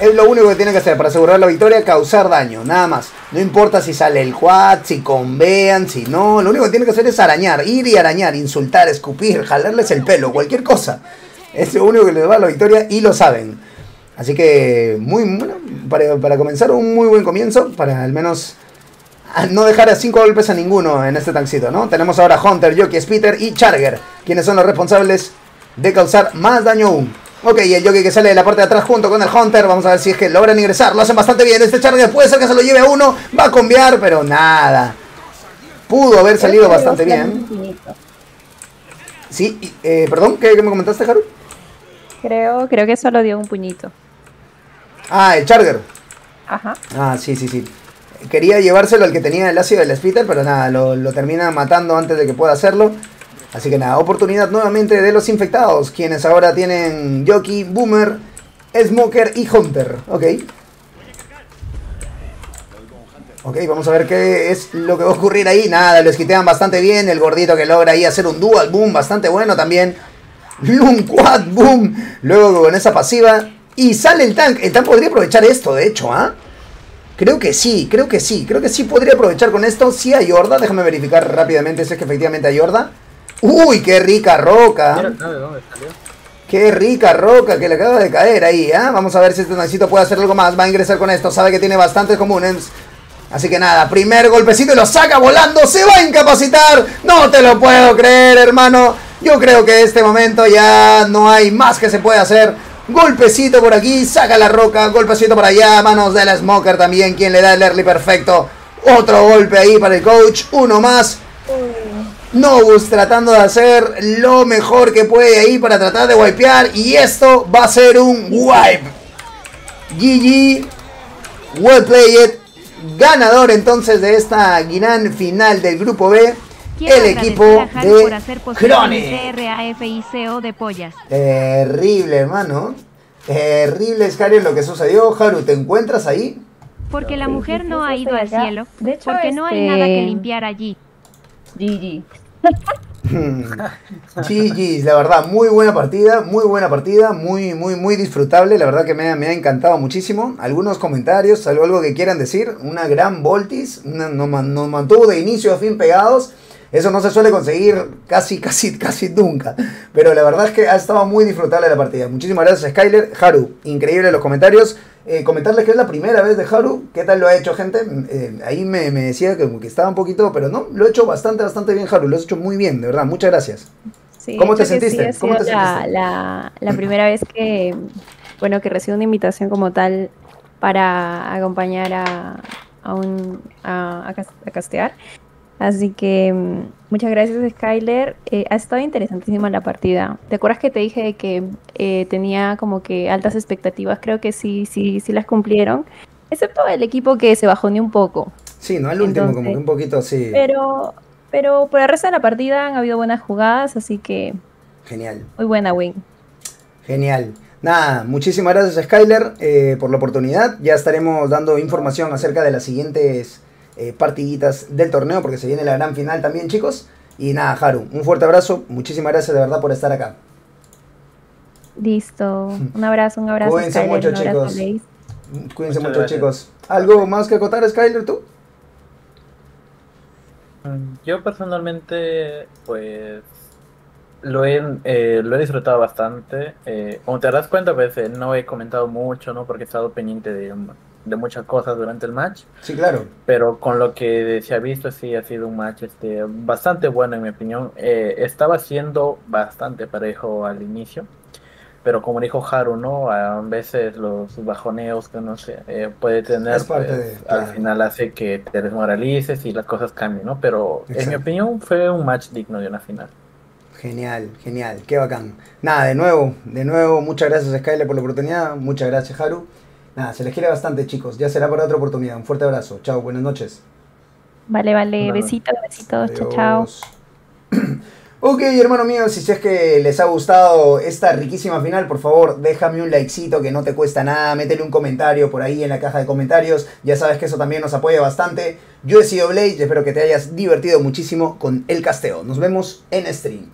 A: Es lo único que tienen que hacer para asegurar la victoria, causar daño, nada más. No importa si sale el quad, si convean, si no. Lo único que tienen que hacer es arañar, ir y arañar, insultar, escupir, jalarles el pelo, cualquier cosa. Es lo único que les va a la victoria y lo saben. Así que, muy bueno, para, para comenzar, un muy buen comienzo, para al menos no dejar a 5 golpes a ninguno en este tancito, ¿no? Tenemos ahora Hunter, Jockey, Spitter y Charger, quienes son los responsables de causar más daño aún. Ok, y el Jockey que sale de la parte de atrás junto con el Hunter, vamos a ver si es que logran ingresar, lo hacen bastante bien, este Charger puede ser que se lo lleve a uno, va a cambiar, pero nada. Pudo haber salido bastante bien. Sí, eh, perdón, ¿qué, me comentaste, Haru?
B: Creo, creo que solo dio un puñito.
A: Ah, el Charger.
B: Ajá.
A: Ah, sí, sí, sí quería llevárselo al que tenía el ácido del Spitter, pero nada, lo, termina matando antes de que pueda hacerlo. Así que nada, oportunidad nuevamente de los infectados, quienes ahora tienen Jockey, Boomer, Smoker y Hunter. Ok. Ok, vamos a ver qué es lo que va a ocurrir ahí. Nada, lo esquitean bastante bien. El gordito que logra ahí hacer un dual boom bastante bueno también. Un quad boom. Luego con esa pasiva. Y sale el tank. El tank podría aprovechar esto, de hecho, ¿ah? Creo que sí, creo que sí, creo que sí podría aprovechar con esto. Sí hay horda, déjame verificar rápidamente si es que efectivamente hay horda. Uy, qué rica roca. Qué rica roca que le acaba de caer ahí, ¿eh? Vamos a ver si este Nancito puede hacer algo más. Va a ingresar con esto, sabe que tiene bastantes comunes. Así que nada, primer golpecito y lo saca volando, se va a incapacitar. No te lo puedo creer, hermano. Yo creo que en este momento ya no hay más que se puede hacer. Golpecito por aquí, saca la roca, golpecito por allá, manos del Smoker también, quien le da el early perfecto. Otro golpe ahí para el coach, uno más. Nobus tratando de hacer lo mejor que puede ahí para tratar de wipear. Y esto va a ser un wipe. GG. Well played. Ganador entonces de esta gran final del grupo B el equipo de Crone.
C: de pollas.
A: Terrible, hermano. Terrible, Scary, lo que sucedió. Haru, ¿te encuentras ahí?
C: Porque la mujer no ha ido al cielo. De hecho, porque no hay nada que este, limpiar allí.
B: GG.
A: GG, la verdad, muy buena partida, muy buena partida, muy, muy, muy disfrutable, la verdad que me, me ha encantado muchísimo. Algunos comentarios, algo, algo que quieran decir, una gran Voltis, nos mantuvo de inicio a fin pegados. Eso no se suele conseguir casi, casi, casi nunca. Pero la verdad es que ha estado muy disfrutable la partida. Muchísimas gracias, Skyler. Haru, increíble los comentarios. Eh, comentarles que es la primera vez de Haru. ¿Qué tal lo ha hecho, gente? Eh, ahí me, decía que, que, estaba un poquito, pero no, lo he hecho bastante, bastante bien, Haru. Lo has hecho muy bien, de verdad. Muchas gracias. ¿Cómo te sentiste?
B: ¿Cómo te la, La, la primera vez que, bueno, que recibo una invitación como tal para acompañar a, a, un, a, a castear. Así que mm, muchas gracias Skyler. Eh, ha estado interesantísima la partida. ¿Te acuerdas que te dije que eh, tenía como que altas expectativas? Creo que sí, sí, sí las cumplieron. Excepto el equipo que se bajó ni un poco.
A: Sí, ¿no? Al último como que un poquito sí.
B: Pero, pero por el resto de la partida han habido buenas jugadas, así que...
A: Genial.
B: Muy buena win.
A: Genial. Nada, muchísimas gracias Skyler eh, por la oportunidad. Ya estaremos dando información acerca de las siguientes eh, partiditas del torneo, porque se viene la gran final también, chicos. Y nada, Haru, un fuerte abrazo. Muchísimas gracias de verdad por estar acá.
B: Listo. Un abrazo, un abrazo.
A: Cuídense mucho, chicos. Cuídense mucho, chicos. ¿Algo más que acotar, Skyler, tú?
D: Mm, yo personalmente, pues, lo he, eh, lo he disfrutado bastante. Eh, como te das cuenta, pues, no he comentado mucho, ¿no? Porque he estado pendiente de de muchas cosas durante el match.
A: Sí, claro.
D: Pero con lo que se ha visto, sí ha sido un match este, bastante bueno, en mi opinión. Eh, estaba siendo bastante parejo al inicio. Pero como dijo Haru, ¿no? A veces los bajoneos que no sé, eh, puede tener, pues, al final hace que te desmoralices y las cosas cambien, ¿no? Pero en mi opinión fue un match digno de una final.
A: Genial, genial, qué bacán. Nada, de nuevo, de nuevo, muchas gracias Skyler por la oportunidad, muchas gracias Haru. Nada, se les quiere bastante, chicos. Ya será para otra oportunidad. Un fuerte abrazo. Chao, buenas noches.
B: Vale, vale. Besitos, besitos. Chao, chao.
A: Ok, hermano mío, si es que les ha gustado esta riquísima final, por favor, déjame un likecito que no te cuesta nada, métele un comentario por ahí en la caja de comentarios, ya sabes que eso también nos apoya bastante. Yo he sido Blade y espero que te hayas divertido muchísimo con el casteo. Nos vemos en stream.